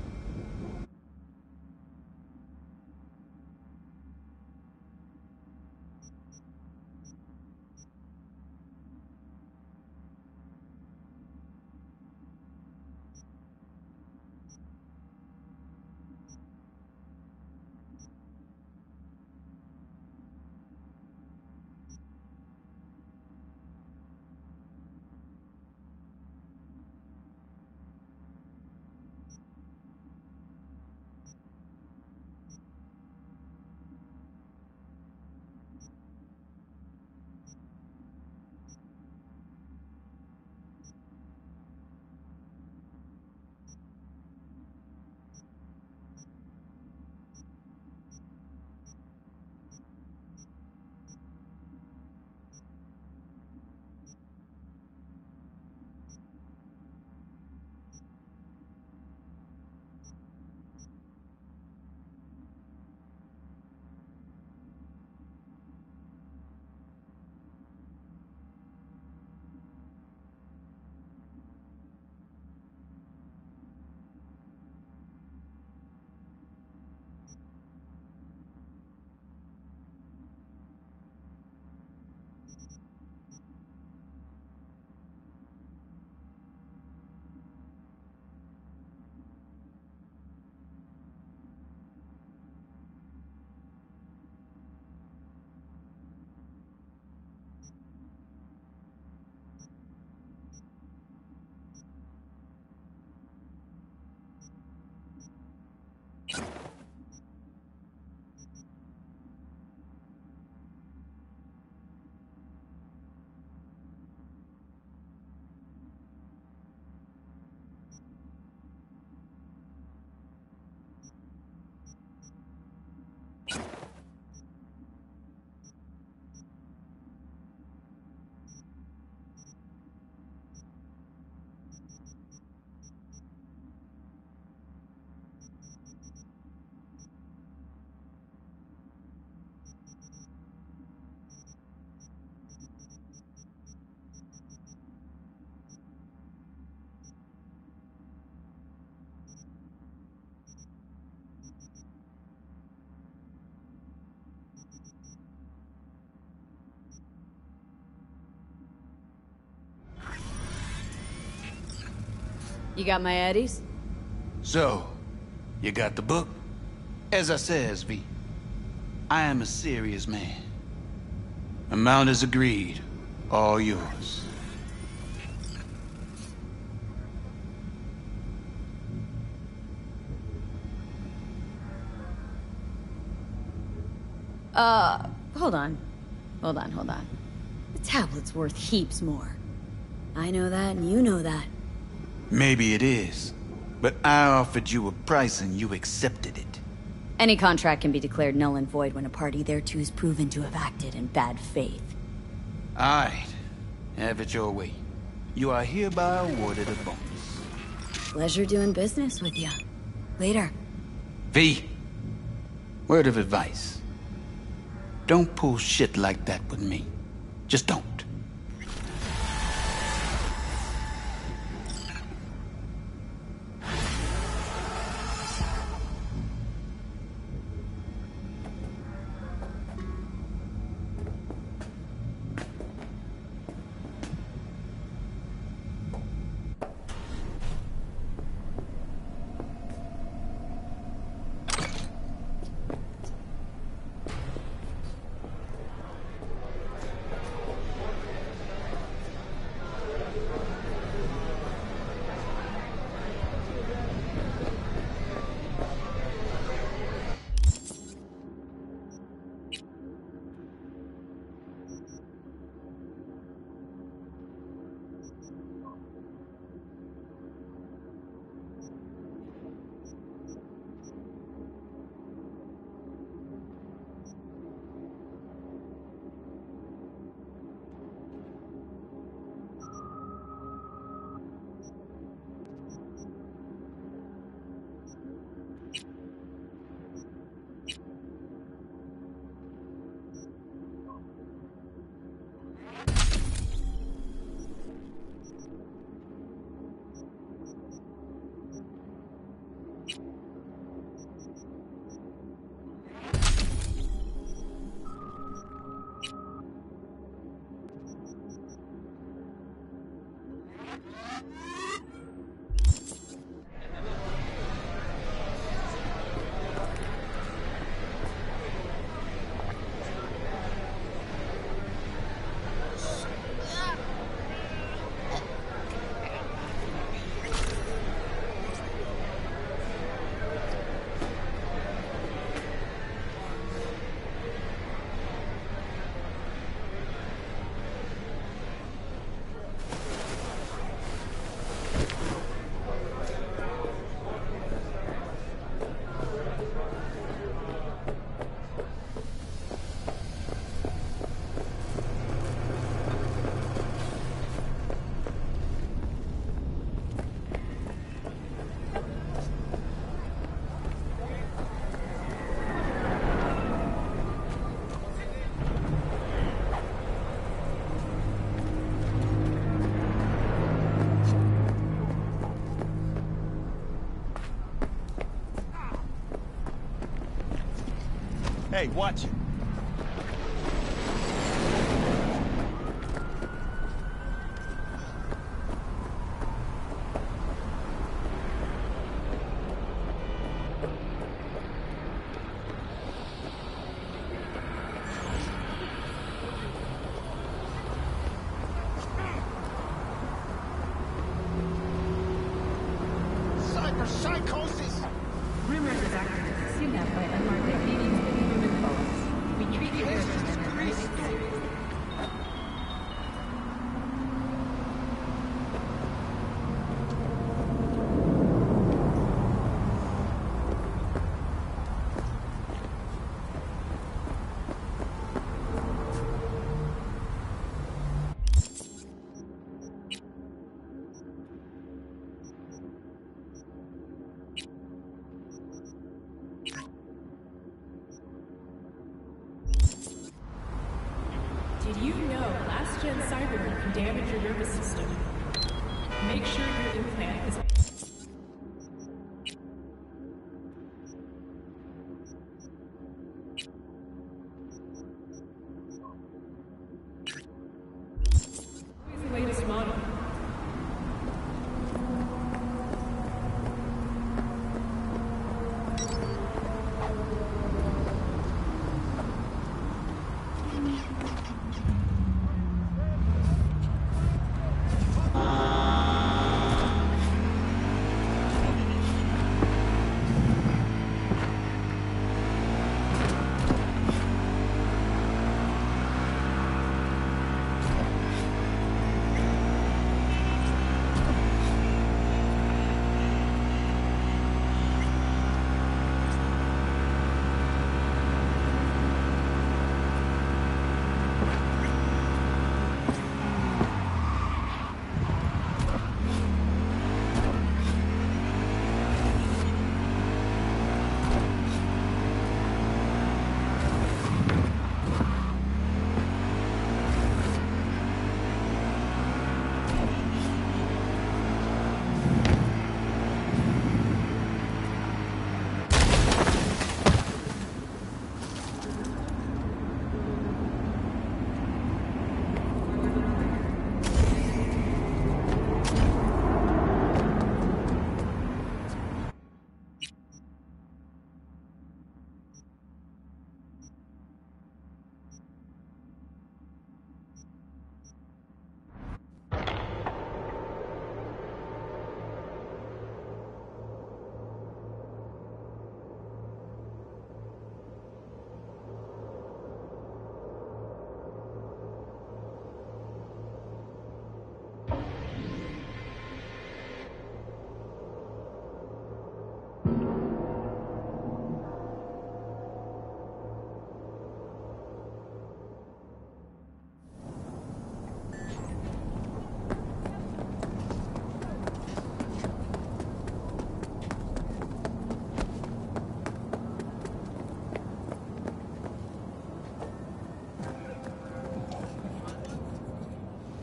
You got my eddies? So, you got the book? As I says, V, I am a serious man. Amount is agreed. All yours. Uh, hold on. Hold on, hold on. The tablet's worth heaps more. I know that, and you know that. Maybe it is. But I offered you a price and you accepted it. Any contract can be declared null and void when a party thereto is proven to have acted in bad faith. Alright. Have it your way. You are hereby awarded a bonus. Pleasure doing business with you. Later. V. Word of advice. Don't pull shit like that with me. Just don't. Hey, watch it.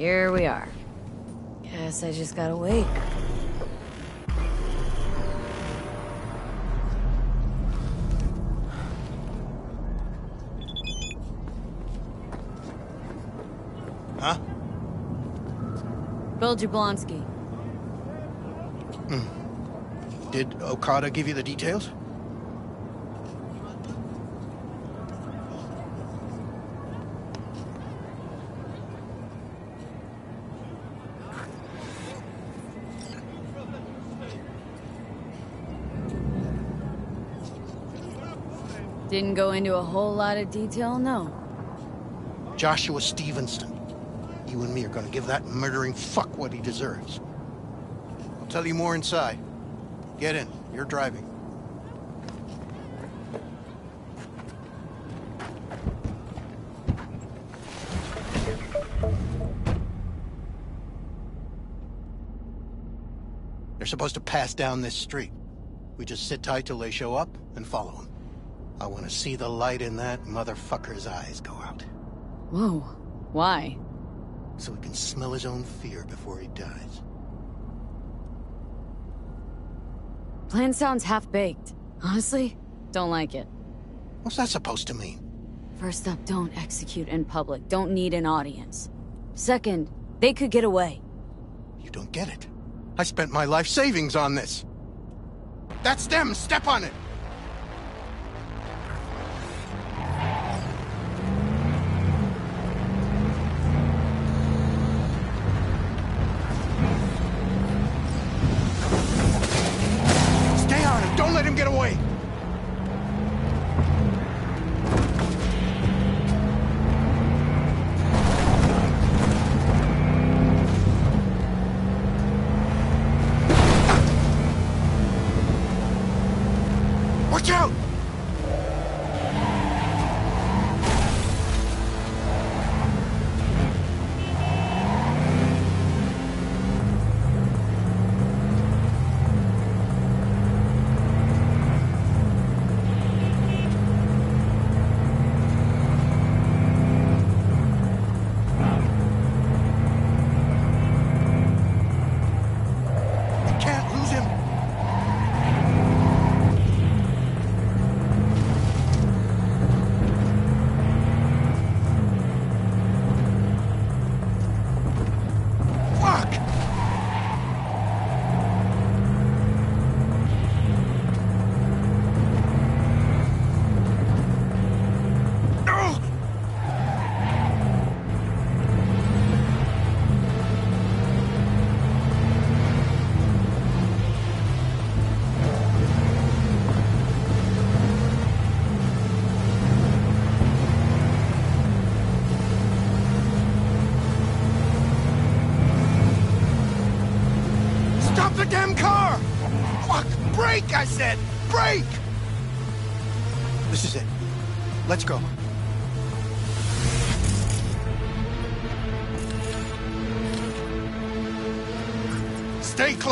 Here we are. Guess I just gotta wait. Huh? Bill Jablonski. Hmm. Did Okada give you the details? Didn't go into a whole lot of detail, no. Joshua Stephenson. You and me are gonna give that murdering fuck what he deserves. I'll tell you more inside. Get in. You're driving. They're supposed to pass down this street. We just sit tight till they show up and follow them. I want to see the light in that motherfucker's eyes go out. Whoa. Why? So he can smell his own fear before he dies. Plan sounds half-baked. Honestly, don't like it. What's that supposed to mean? First up, don't execute in public. Don't need an audience. Second, they could get away. You don't get it. I spent my life savings on this. That's them! Step on it!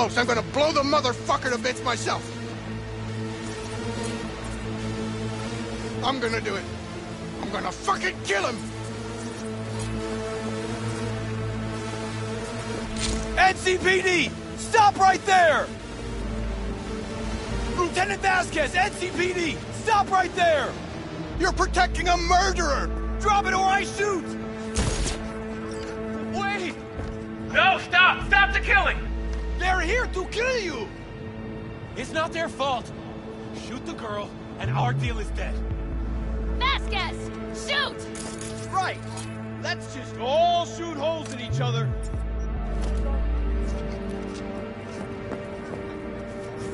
Close. I'm gonna blow the motherfucker to bits myself. I'm gonna do it. I'm gonna fucking kill him! NCPD! Stop right there! Lieutenant Vasquez, NCPD! Stop right there! You're protecting a murderer! Drop it or I shoot! Wait! No, stop! Stop the killing! They're here to kill you! It's not their fault. Shoot the girl, and our deal is dead. Vasquez! Shoot! Right! Let's just all shoot holes in each other.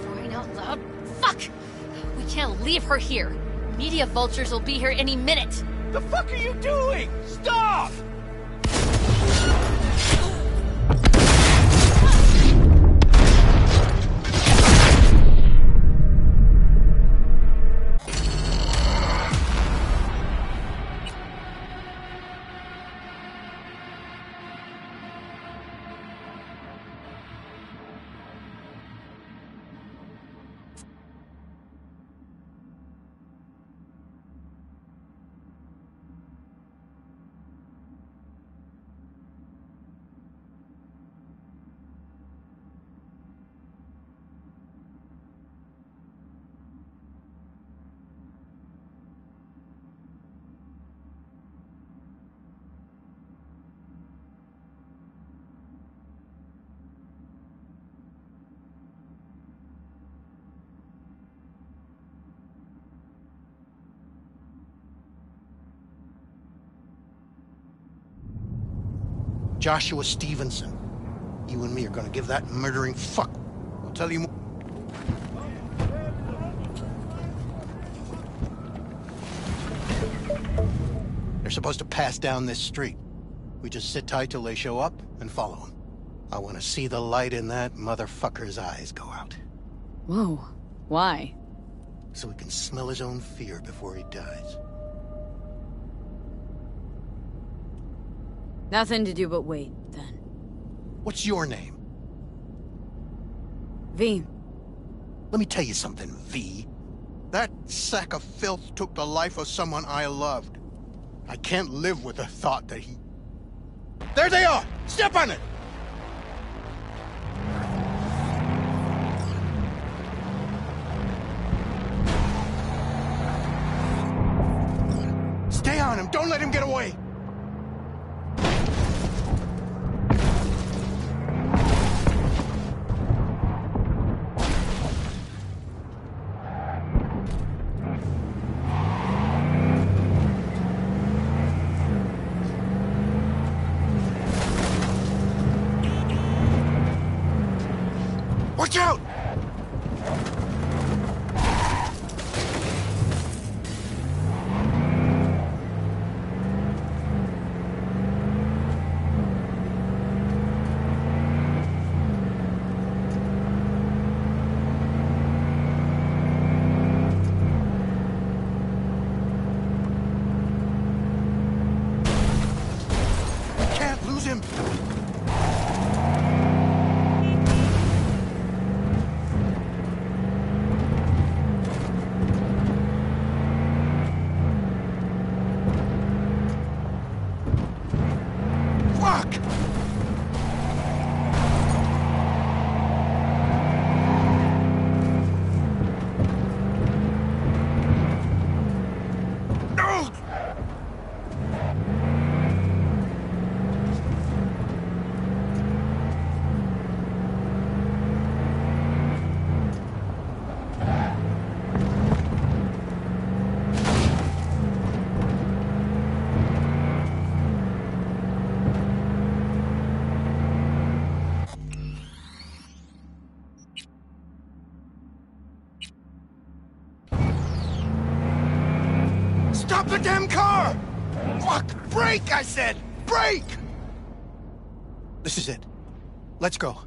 Crying out loud. Fuck! We can't leave her here. Media vultures will be here any minute. The fuck are you doing? Stop! Joshua Stephenson. You and me are gonna give that murdering fuck. I'll tell you more. They're supposed to pass down this street. We just sit tight till they show up and follow them. I want to see the light in that motherfucker's eyes go out. Whoa. Why? So he can smell his own fear before he dies. Nothing to do but wait, then. What's your name? V. Let me tell you something, V. That sack of filth took the life of someone I loved. I can't live with the thought that he... There they are! Step on it! Stay on him! Don't let him get away! Fuck! Break, I said! Break! This is it. Let's go.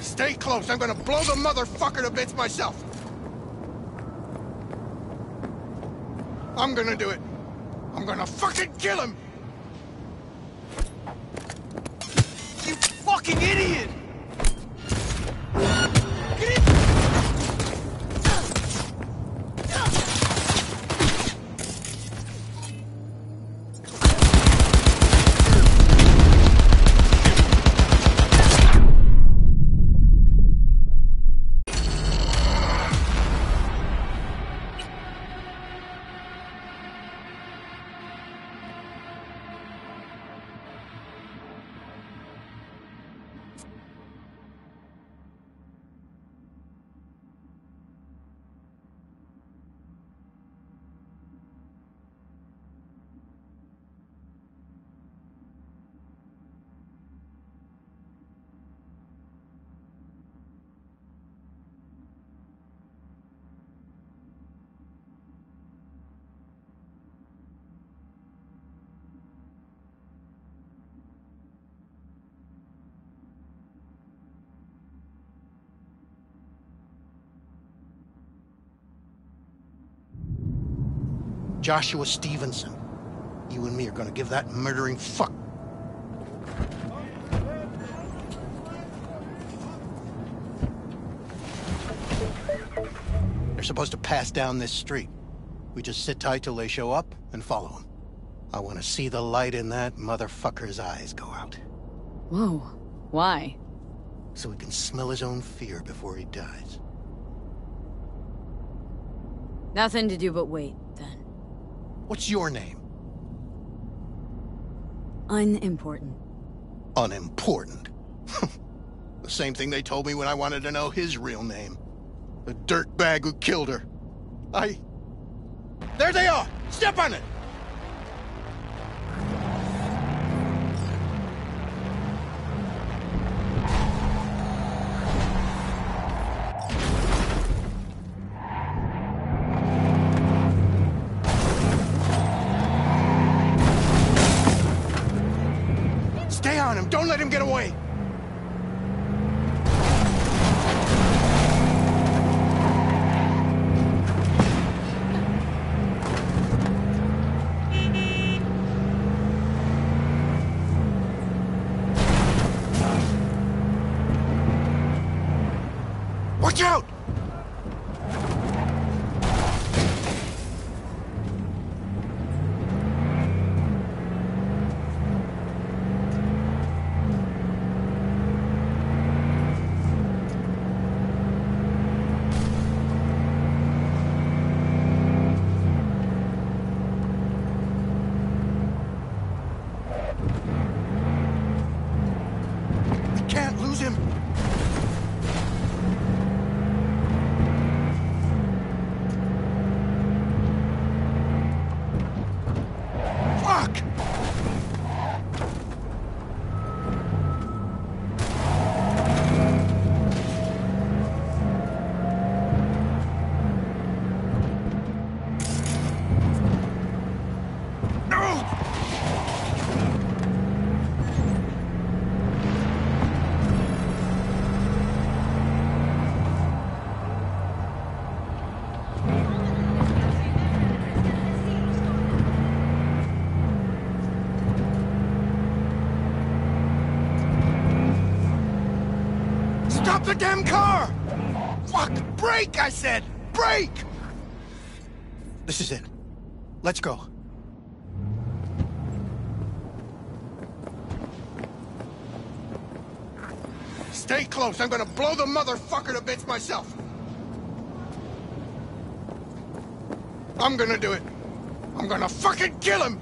Stay close. I'm gonna blow the motherfucker to bits myself. I'm gonna do it. I'm gonna fucking kill him! Joshua Stephenson. You and me are gonna give that murdering fuck. They're supposed to pass down this street. We just sit tight till they show up and follow them. I want to see the light in that motherfucker's eyes go out. Whoa. Why? So he can smell his own fear before he dies. Nothing to do but wait. What's your name? Unimportant. Unimportant. the same thing they told me when I wanted to know his real name. The dirtbag who killed her. I... There they are! Step on it! Stop the damn car! Fuck! Brake, I said! Brake! This is it. Let's go. Stay close. I'm gonna blow the motherfucker to bits myself. I'm gonna do it. I'm gonna fucking kill him!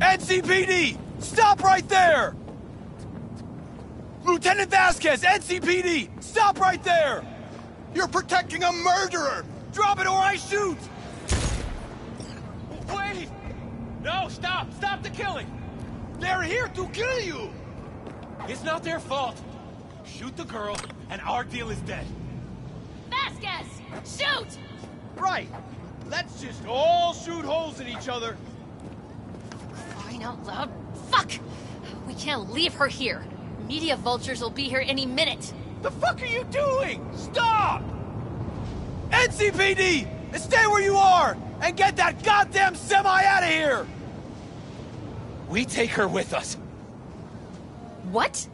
NCPD! Stop right there! Lieutenant Vasquez, NCPD! Stop right there! You're protecting a murderer! Drop it or I shoot! Wait! No, stop! Stop the killing! They're here to kill you! It's not their fault. Shoot the girl, and our deal is dead. Vasquez! Shoot! Right! Let's just all shoot holes in each other. Crying out loud. Fuck! We can't leave her here. Media vultures will be here any minute. The fuck are you doing? Stop! NCPD! Stay where you are! And get that goddamn semi out of here! We take her with us. What?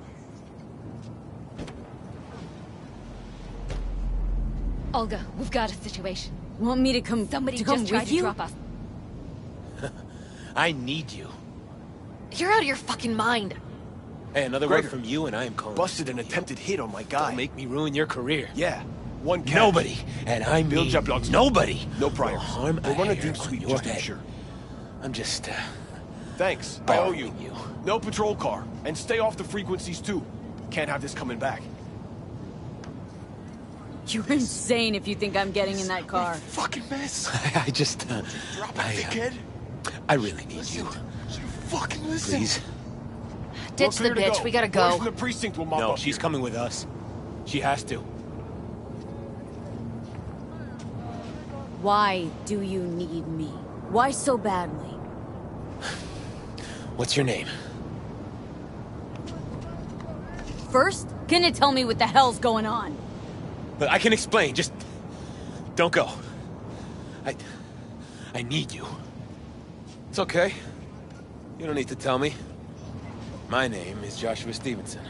Olga, we've got a situation. Want me to come Somebody to come just tried with to you? drop us. I need you. You're out of your fucking mind. Hey, another Gregor, word from you and I am calling. Busted an attempted hit on my guy. Don't make me ruin your career. Yeah. One catch. Nobody, and I Bill mean Jablonski. nobody. No priors. will harm We'll a run a deep sweep just to be sure. I'm just. Uh, Thanks. I owe you. you. No patrol car. And stay off the frequencies too. Can't have this coming back. You're insane if you think I'm getting in that car. Fucking mess. I just. Uh, Drop it, I, uh, dickhead. I really need you. You fucking listen. Please. Ditch the clear bitch. go. We gotta go. the precinct will mop No, up she's here. coming with us. She has to. Why do you need me? Why so badly? What's your name? First, can you tell me what the hell's going on? Look, I can explain. Just don't go. I. I need you. It's okay. You don't need to tell me. My name is Joshua Stephenson.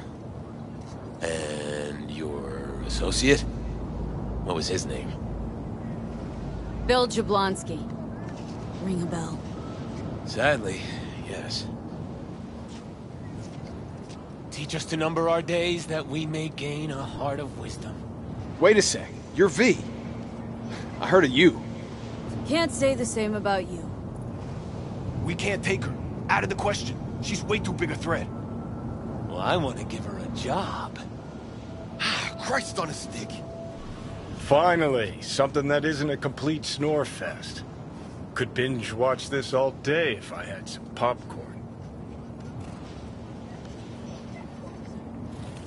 And your associate? What was his name? Bill Jablonski. Ring a bell. Sadly, yes. Teach us to number our days that we may gain a heart of wisdom. Wait a sec. You're V. I heard of you. Can't say the same about you. We can't take her. Out of the question. She's way too big a threat. Well, I want to give her a job. Ah, Christ on a stick. Finally, something that isn't a complete snore fest. Could binge watch this all day if I had some popcorn.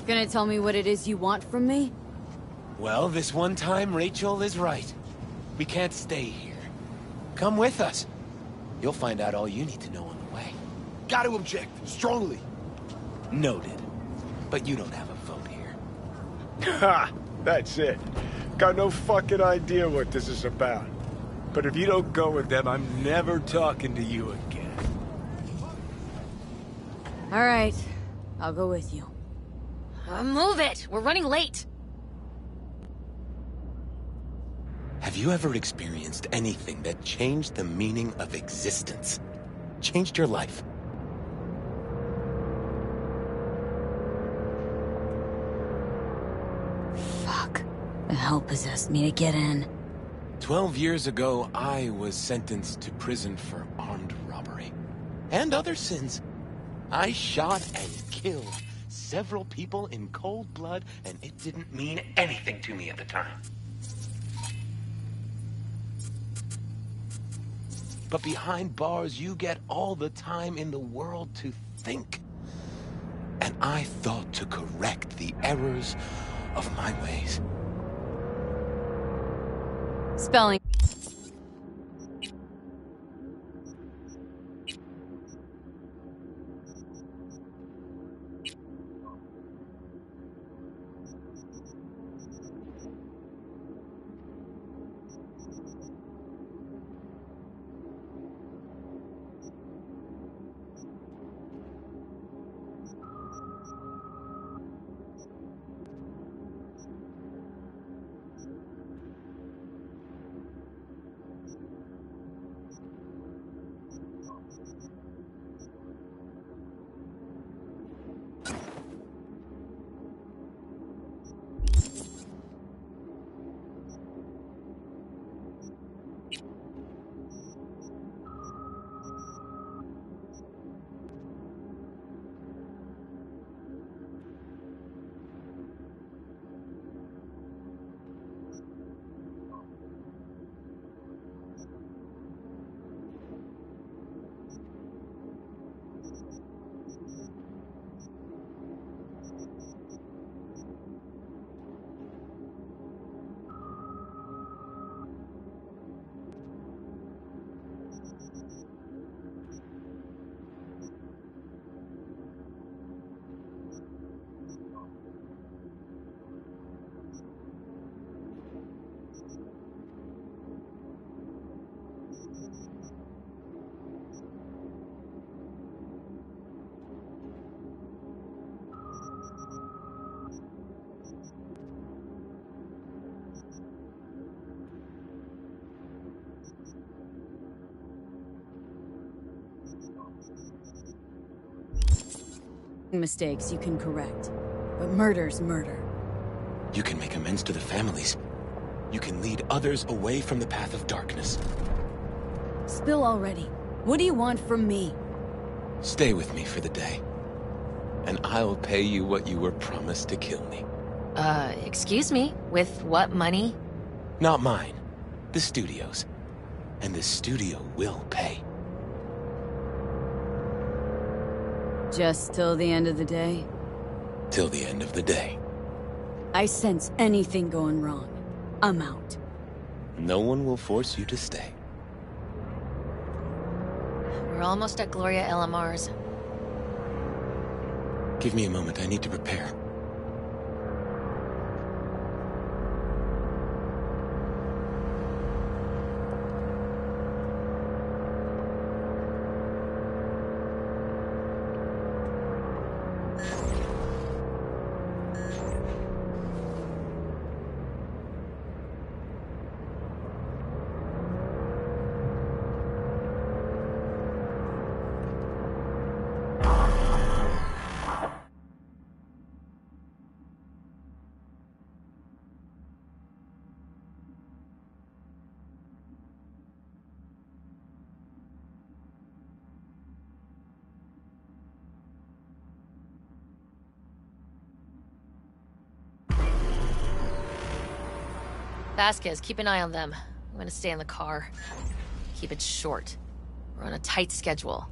Gonna tell me what it is you want from me? Well, this one time Rachel is right. We can't stay here. Come with us. You'll find out all you need to know on the way. Got to object, strongly. Noted. But you don't have a vote here. Ha! That's it. Got no fucking idea what this is about. But if you don't go with them, I'm never talking to you again. All right. I'll go with you. Uh, move it! We're running late! Have you ever experienced anything that changed the meaning of existence? Changed your life? Fuck. The hell possessed me to get in. Twelve years ago, I was sentenced to prison for armed robbery. And other sins. I shot and killed several people in cold blood, and it didn't mean anything to me at the time. But behind bars, you get all the time in the world to think. And I thought to correct the errors of my ways. Spelling. Mistakes you can correct. But murder's murder. You can make amends to the families. You can lead others away from the path of darkness. Spill already. What do you want from me? Stay with me for the day. And I'll pay you what you were promised to kill me. Uh, excuse me? With what money? Not mine. The studio's. And the studio will pay. Just till the end of the day? Till the end of the day. I sense anything going wrong. I'm out. No one will force you to stay. We're almost at Gloria LMR's. Give me a moment, I need to prepare. Vasquez, keep an eye on them. I'm gonna stay in the car. Keep it short. We're on a tight schedule.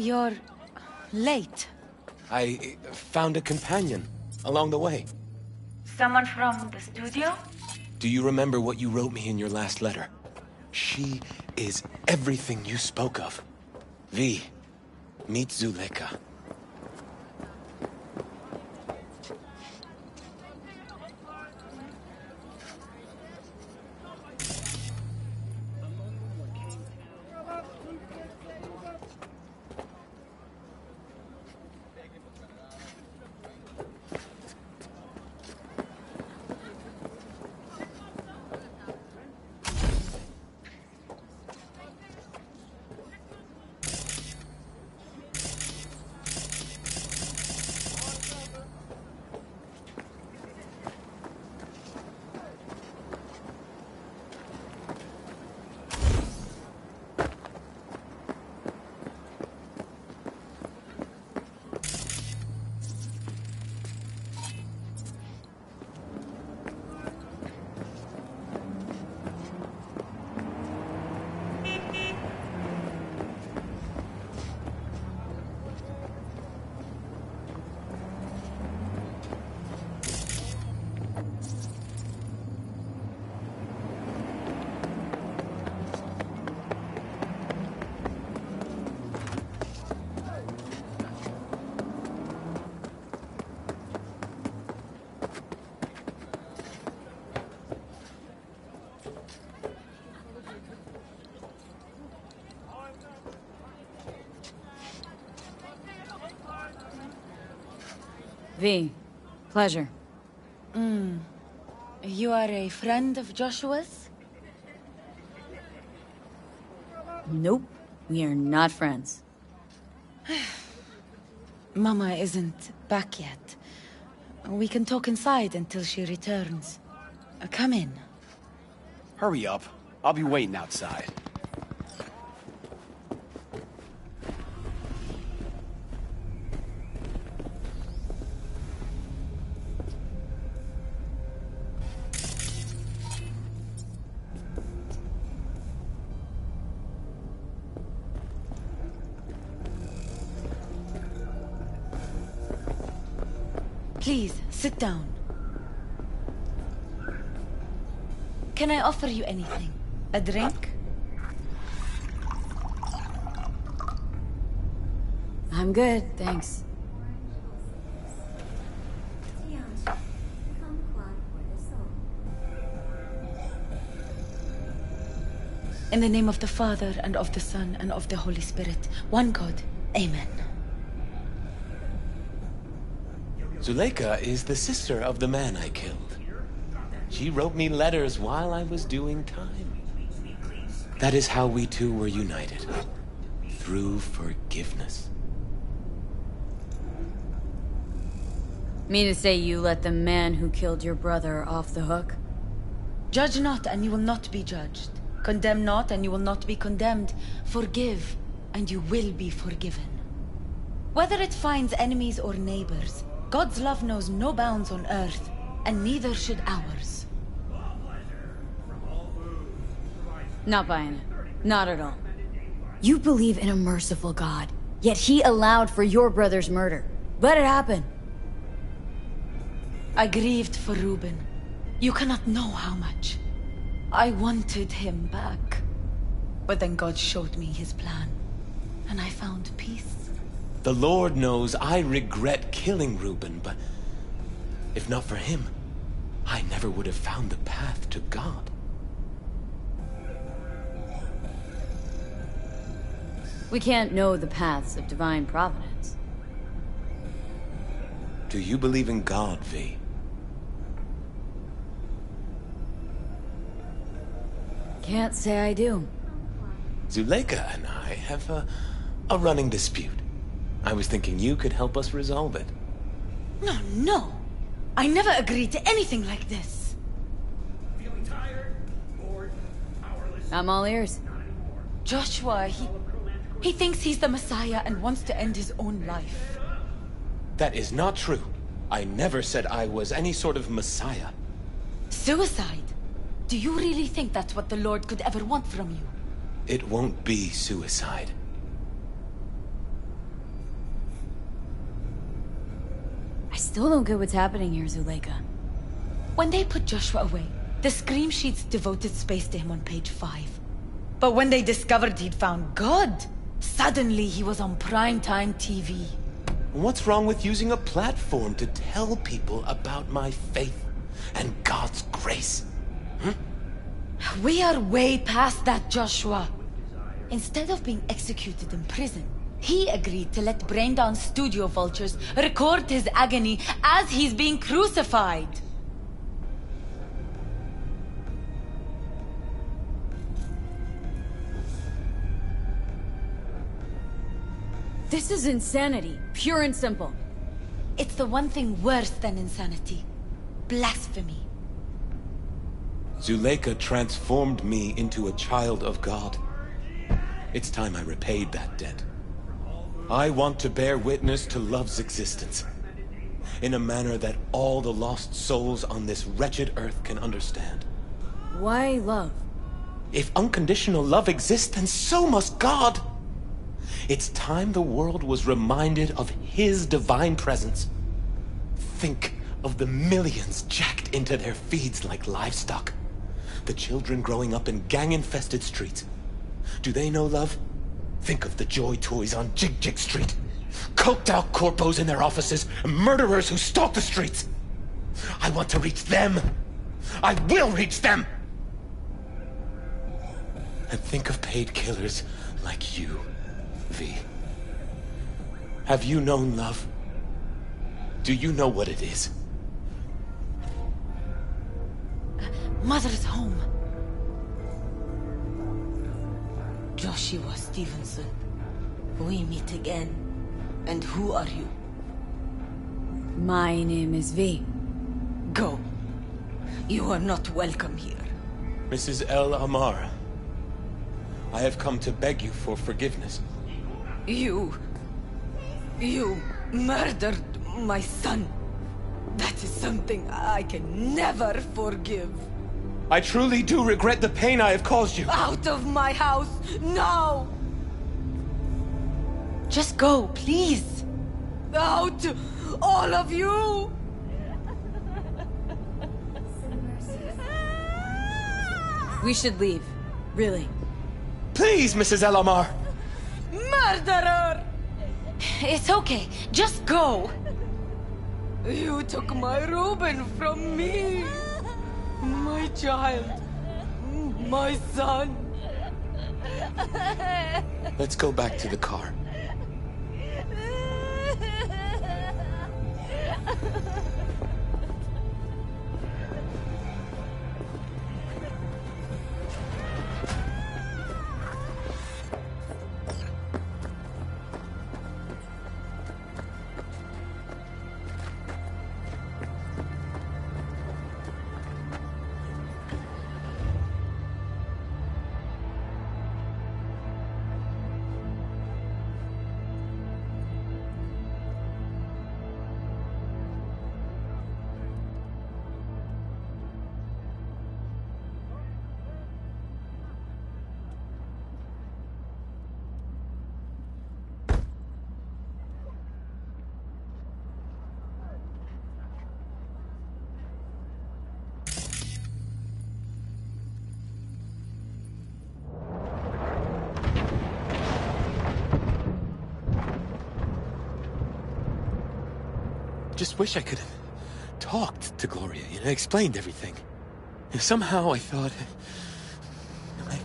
You're late. I found a companion along the way. Someone from the studio? Do you remember what you wrote me in your last letter? She is everything you spoke of. V, meet Zuleika. V, pleasure. Hmm. You are a friend of Joshua's? Nope, we are not friends. Mama isn't back yet. We can talk inside until she returns. Uh, Come in. Hurry up. I'll be waiting outside. Can I offer you anything? A drink? I'm good, thanks. In the name of the Father, and of the Son, and of the Holy Spirit, one God. Amen. Zuleika is the sister of the man I killed. She wrote me letters while I was doing time. That is how we two were united. Through forgiveness. Mean to say you let the man who killed your brother off the hook? Judge not, and you will not be judged. Condemn not, and you will not be condemned. Forgive, and you will be forgiven. Whether it finds enemies or neighbors, God's love knows no bounds on earth, and neither should ours. Not buying it. Not at all. You believe in a merciful God, yet he allowed for your brother's murder. Let it happen. I grieved for Reuben. You cannot know how much. I wanted him back. But then God showed me his plan, and I found peace. The Lord knows I regret killing Reuben, but if not for him, I never would have found the path to God. We can't know the paths of divine providence. Do you believe in God, V? Can't say I do. Zuleika and I have a, a running dispute. I was thinking you could help us resolve it. No, no. I never agreed to anything like this. I'm all ears. Joshua, he... He thinks he's the Messiah and wants to end his own life. That is not true. I never said I was any sort of messiah. Suicide? Do you really think that's what the Lord could ever want from you? It won't be suicide. I still don't get what's happening here, Zuleika. When they put Joshua away, the scream sheets devoted space to him on page five. But when they discovered he'd found God, suddenly he was on primetime TV. What's wrong with using a platform to tell people about my faith and God's grace? Hmm? We are way past that, Joshua. Instead of being executed in prison, he agreed to let Braindance studio vultures record his agony as he's being crucified. This is insanity, pure and simple. It's the one thing worse than insanity. Blasphemy. Zuleika transformed me into a child of God. It's time I repaid that debt. I want to bear witness to love's existence in a manner that all the lost souls on this wretched earth can understand. Why love? If unconditional love exists, then so must God. It's time the world was reminded of His divine presence. Think of the millions jacked into their feeds like livestock. The children growing up in gang-infested streets. Do they know love? Think of the joy toys on Jig Jig Street. Coked out corpos in their offices, murderers who stalk the streets. I want to reach them. I will reach them. And think of paid killers like you, V. Have you known love? Do you know what it is? Mother's home. Joshua Stephenson. We meet again. And who are you? My name is V. Go. You are not welcome here. Mrs. El Amara. I have come to beg you for forgiveness. You... You murdered my son. That is something I can never forgive. I truly do regret the pain I have caused you. Out of my house, now! Just go, please. Out, all of you! We should leave. Really. Please, Mrs. Elamar. Murderer! It's okay. Just go. You took my Reuben from me. My child. My son. Let's go back to the car. wish I could have talked to Gloria and I explained everything. And somehow I thought... I,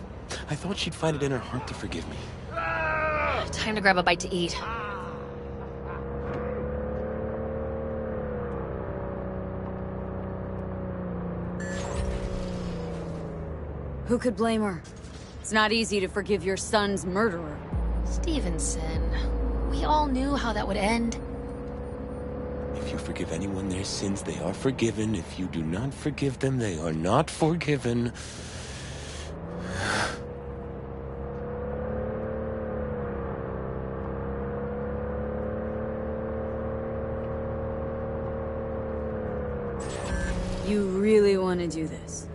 I thought she'd find it in her heart to forgive me. Time to grab a bite to eat. Who could blame her? It's not easy to forgive your son's murderer. Stephenson, we all knew how that would end. You forgive anyone their sins, they are forgiven. If you do not forgive them, they are not forgiven. You really want to do this?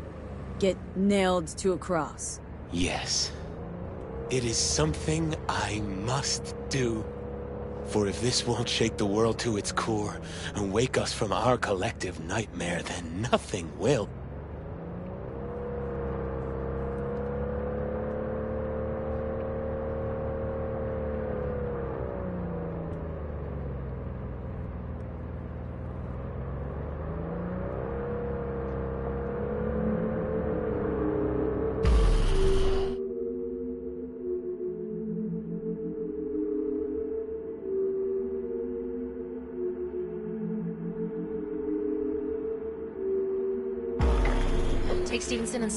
Get nailed to a cross? Yes. It is something I must do. For if this won't shake the world to its core and wake us from our collective nightmare, then nothing will.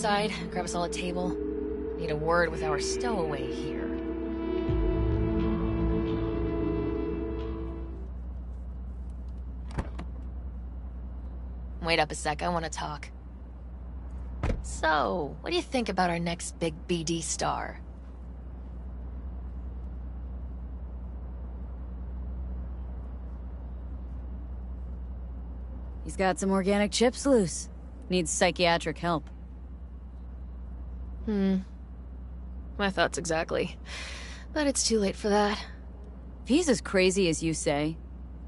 Grab us all a table. Need a word with our stowaway here. Wait up a sec, I want to talk. So, what do you think about our next big BD star? He's got some organic chips loose. Needs psychiatric help. Hmm. My thoughts exactly. But it's too late for that. If he's as crazy as you say,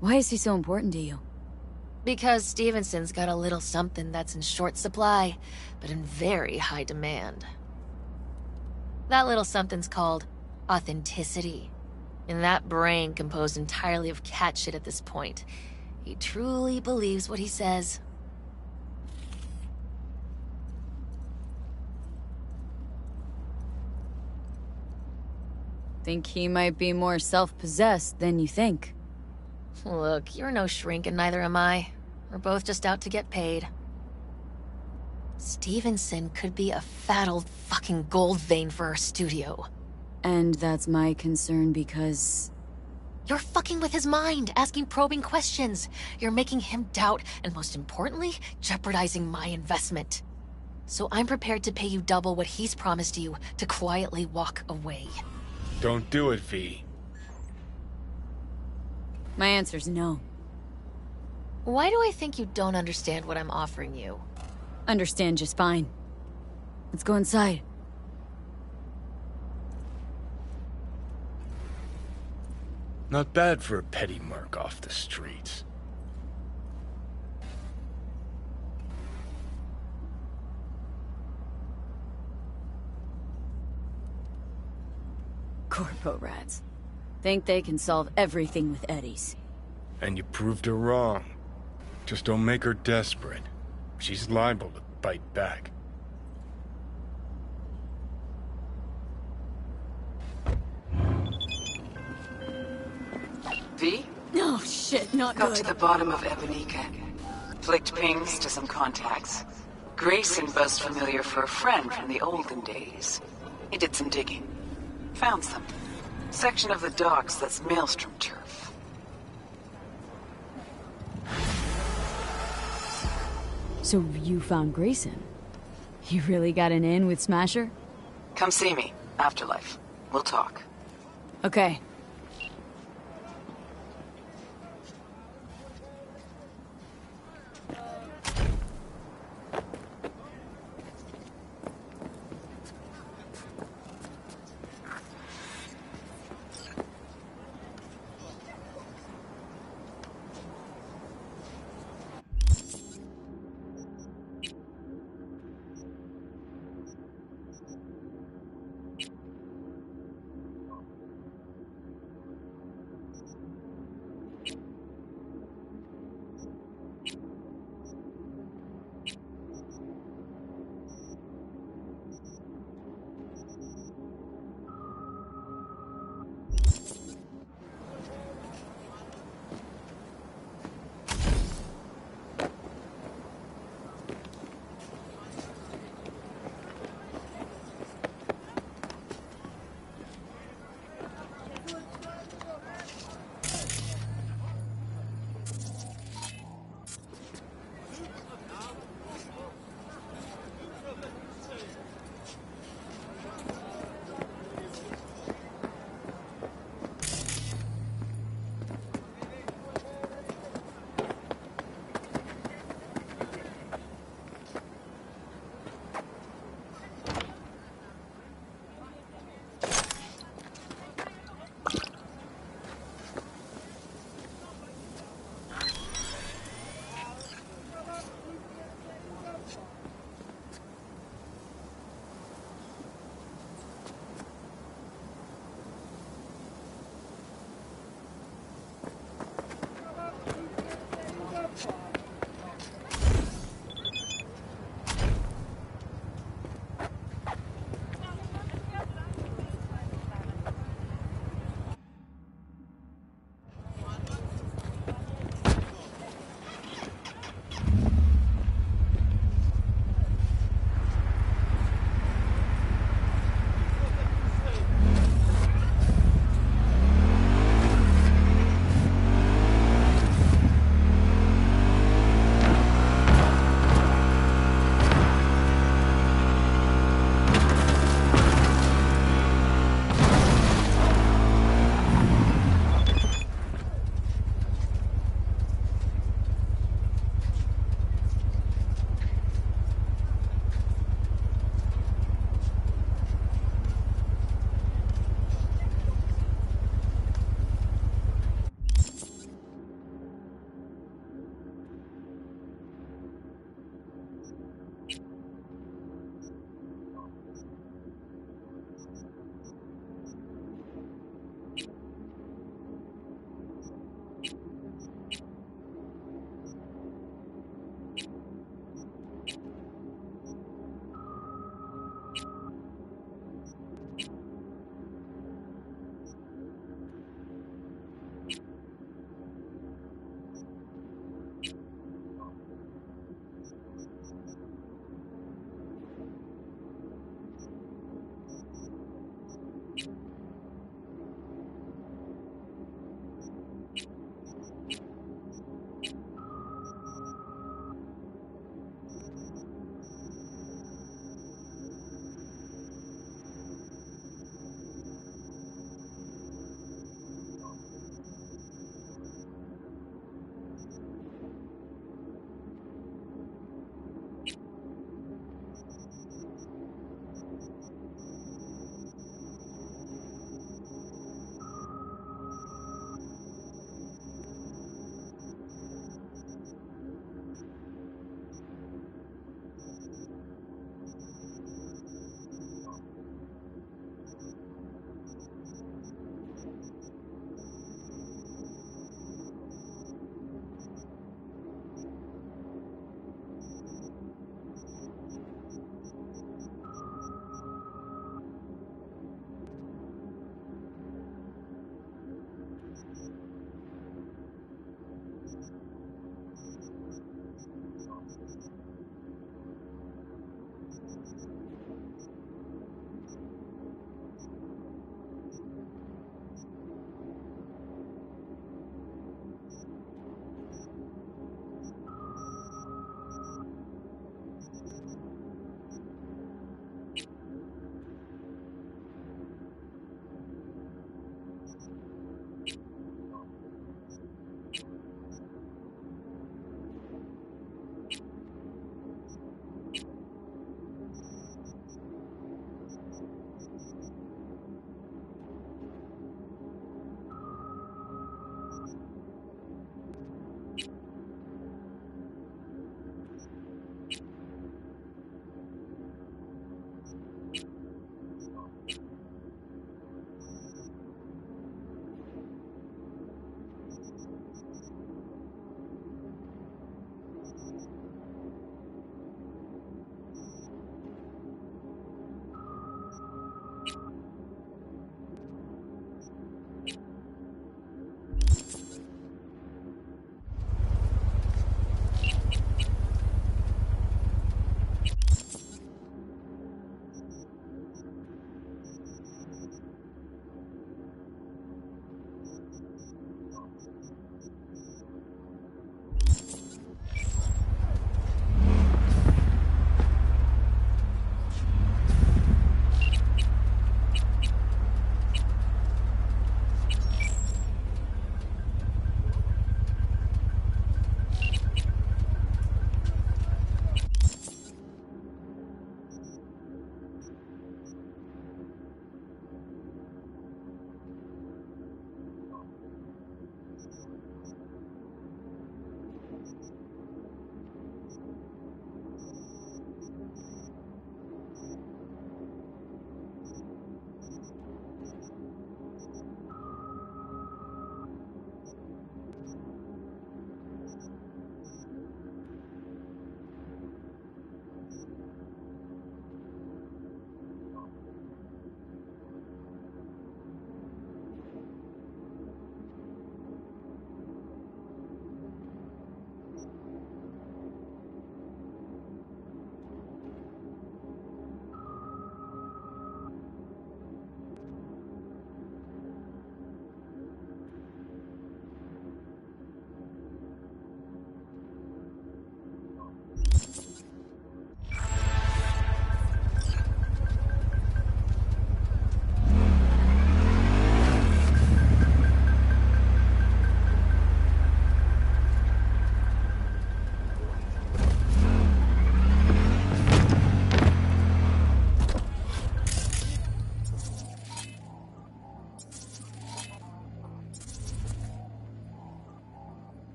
why is he so important to you? Because Stephenson's got a little something that's in short supply, but in very high demand. That little something's called authenticity. And that brain composed entirely of cat shit at this point. He truly believes what he says. Think he might be more self-possessed than you think. Look, you're no shrink and neither am I. We're both just out to get paid. Stephenson could be a fat old fucking gold vein for our studio. And that's my concern because... You're fucking with his mind, asking probing questions. You're making him doubt, and most importantly, jeopardizing my investment. So I'm prepared to pay you double what he's promised you to quietly walk away. Don't do it, V. My answer's no. Why do I think you don't understand what I'm offering you? Understand just fine. Let's go inside. Not bad for a petty merc off the streets. Corpo rats. Think they can solve everything with eddies. And you proved her wrong. Just don't make her desperate. She's liable to bite back. V? Oh shit, not Got good. to the bottom of Ebunike. Flicked pings to some contacts. Grayson buzzed familiar for a friend from the olden days. He did some digging. Found some. Section of the docks that's Maelstrom turf. So you found Grayson? You really got an in with Smasher? Come see me. Afterlife. We'll talk. Okay.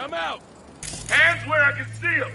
Come out! Hands where I can see them!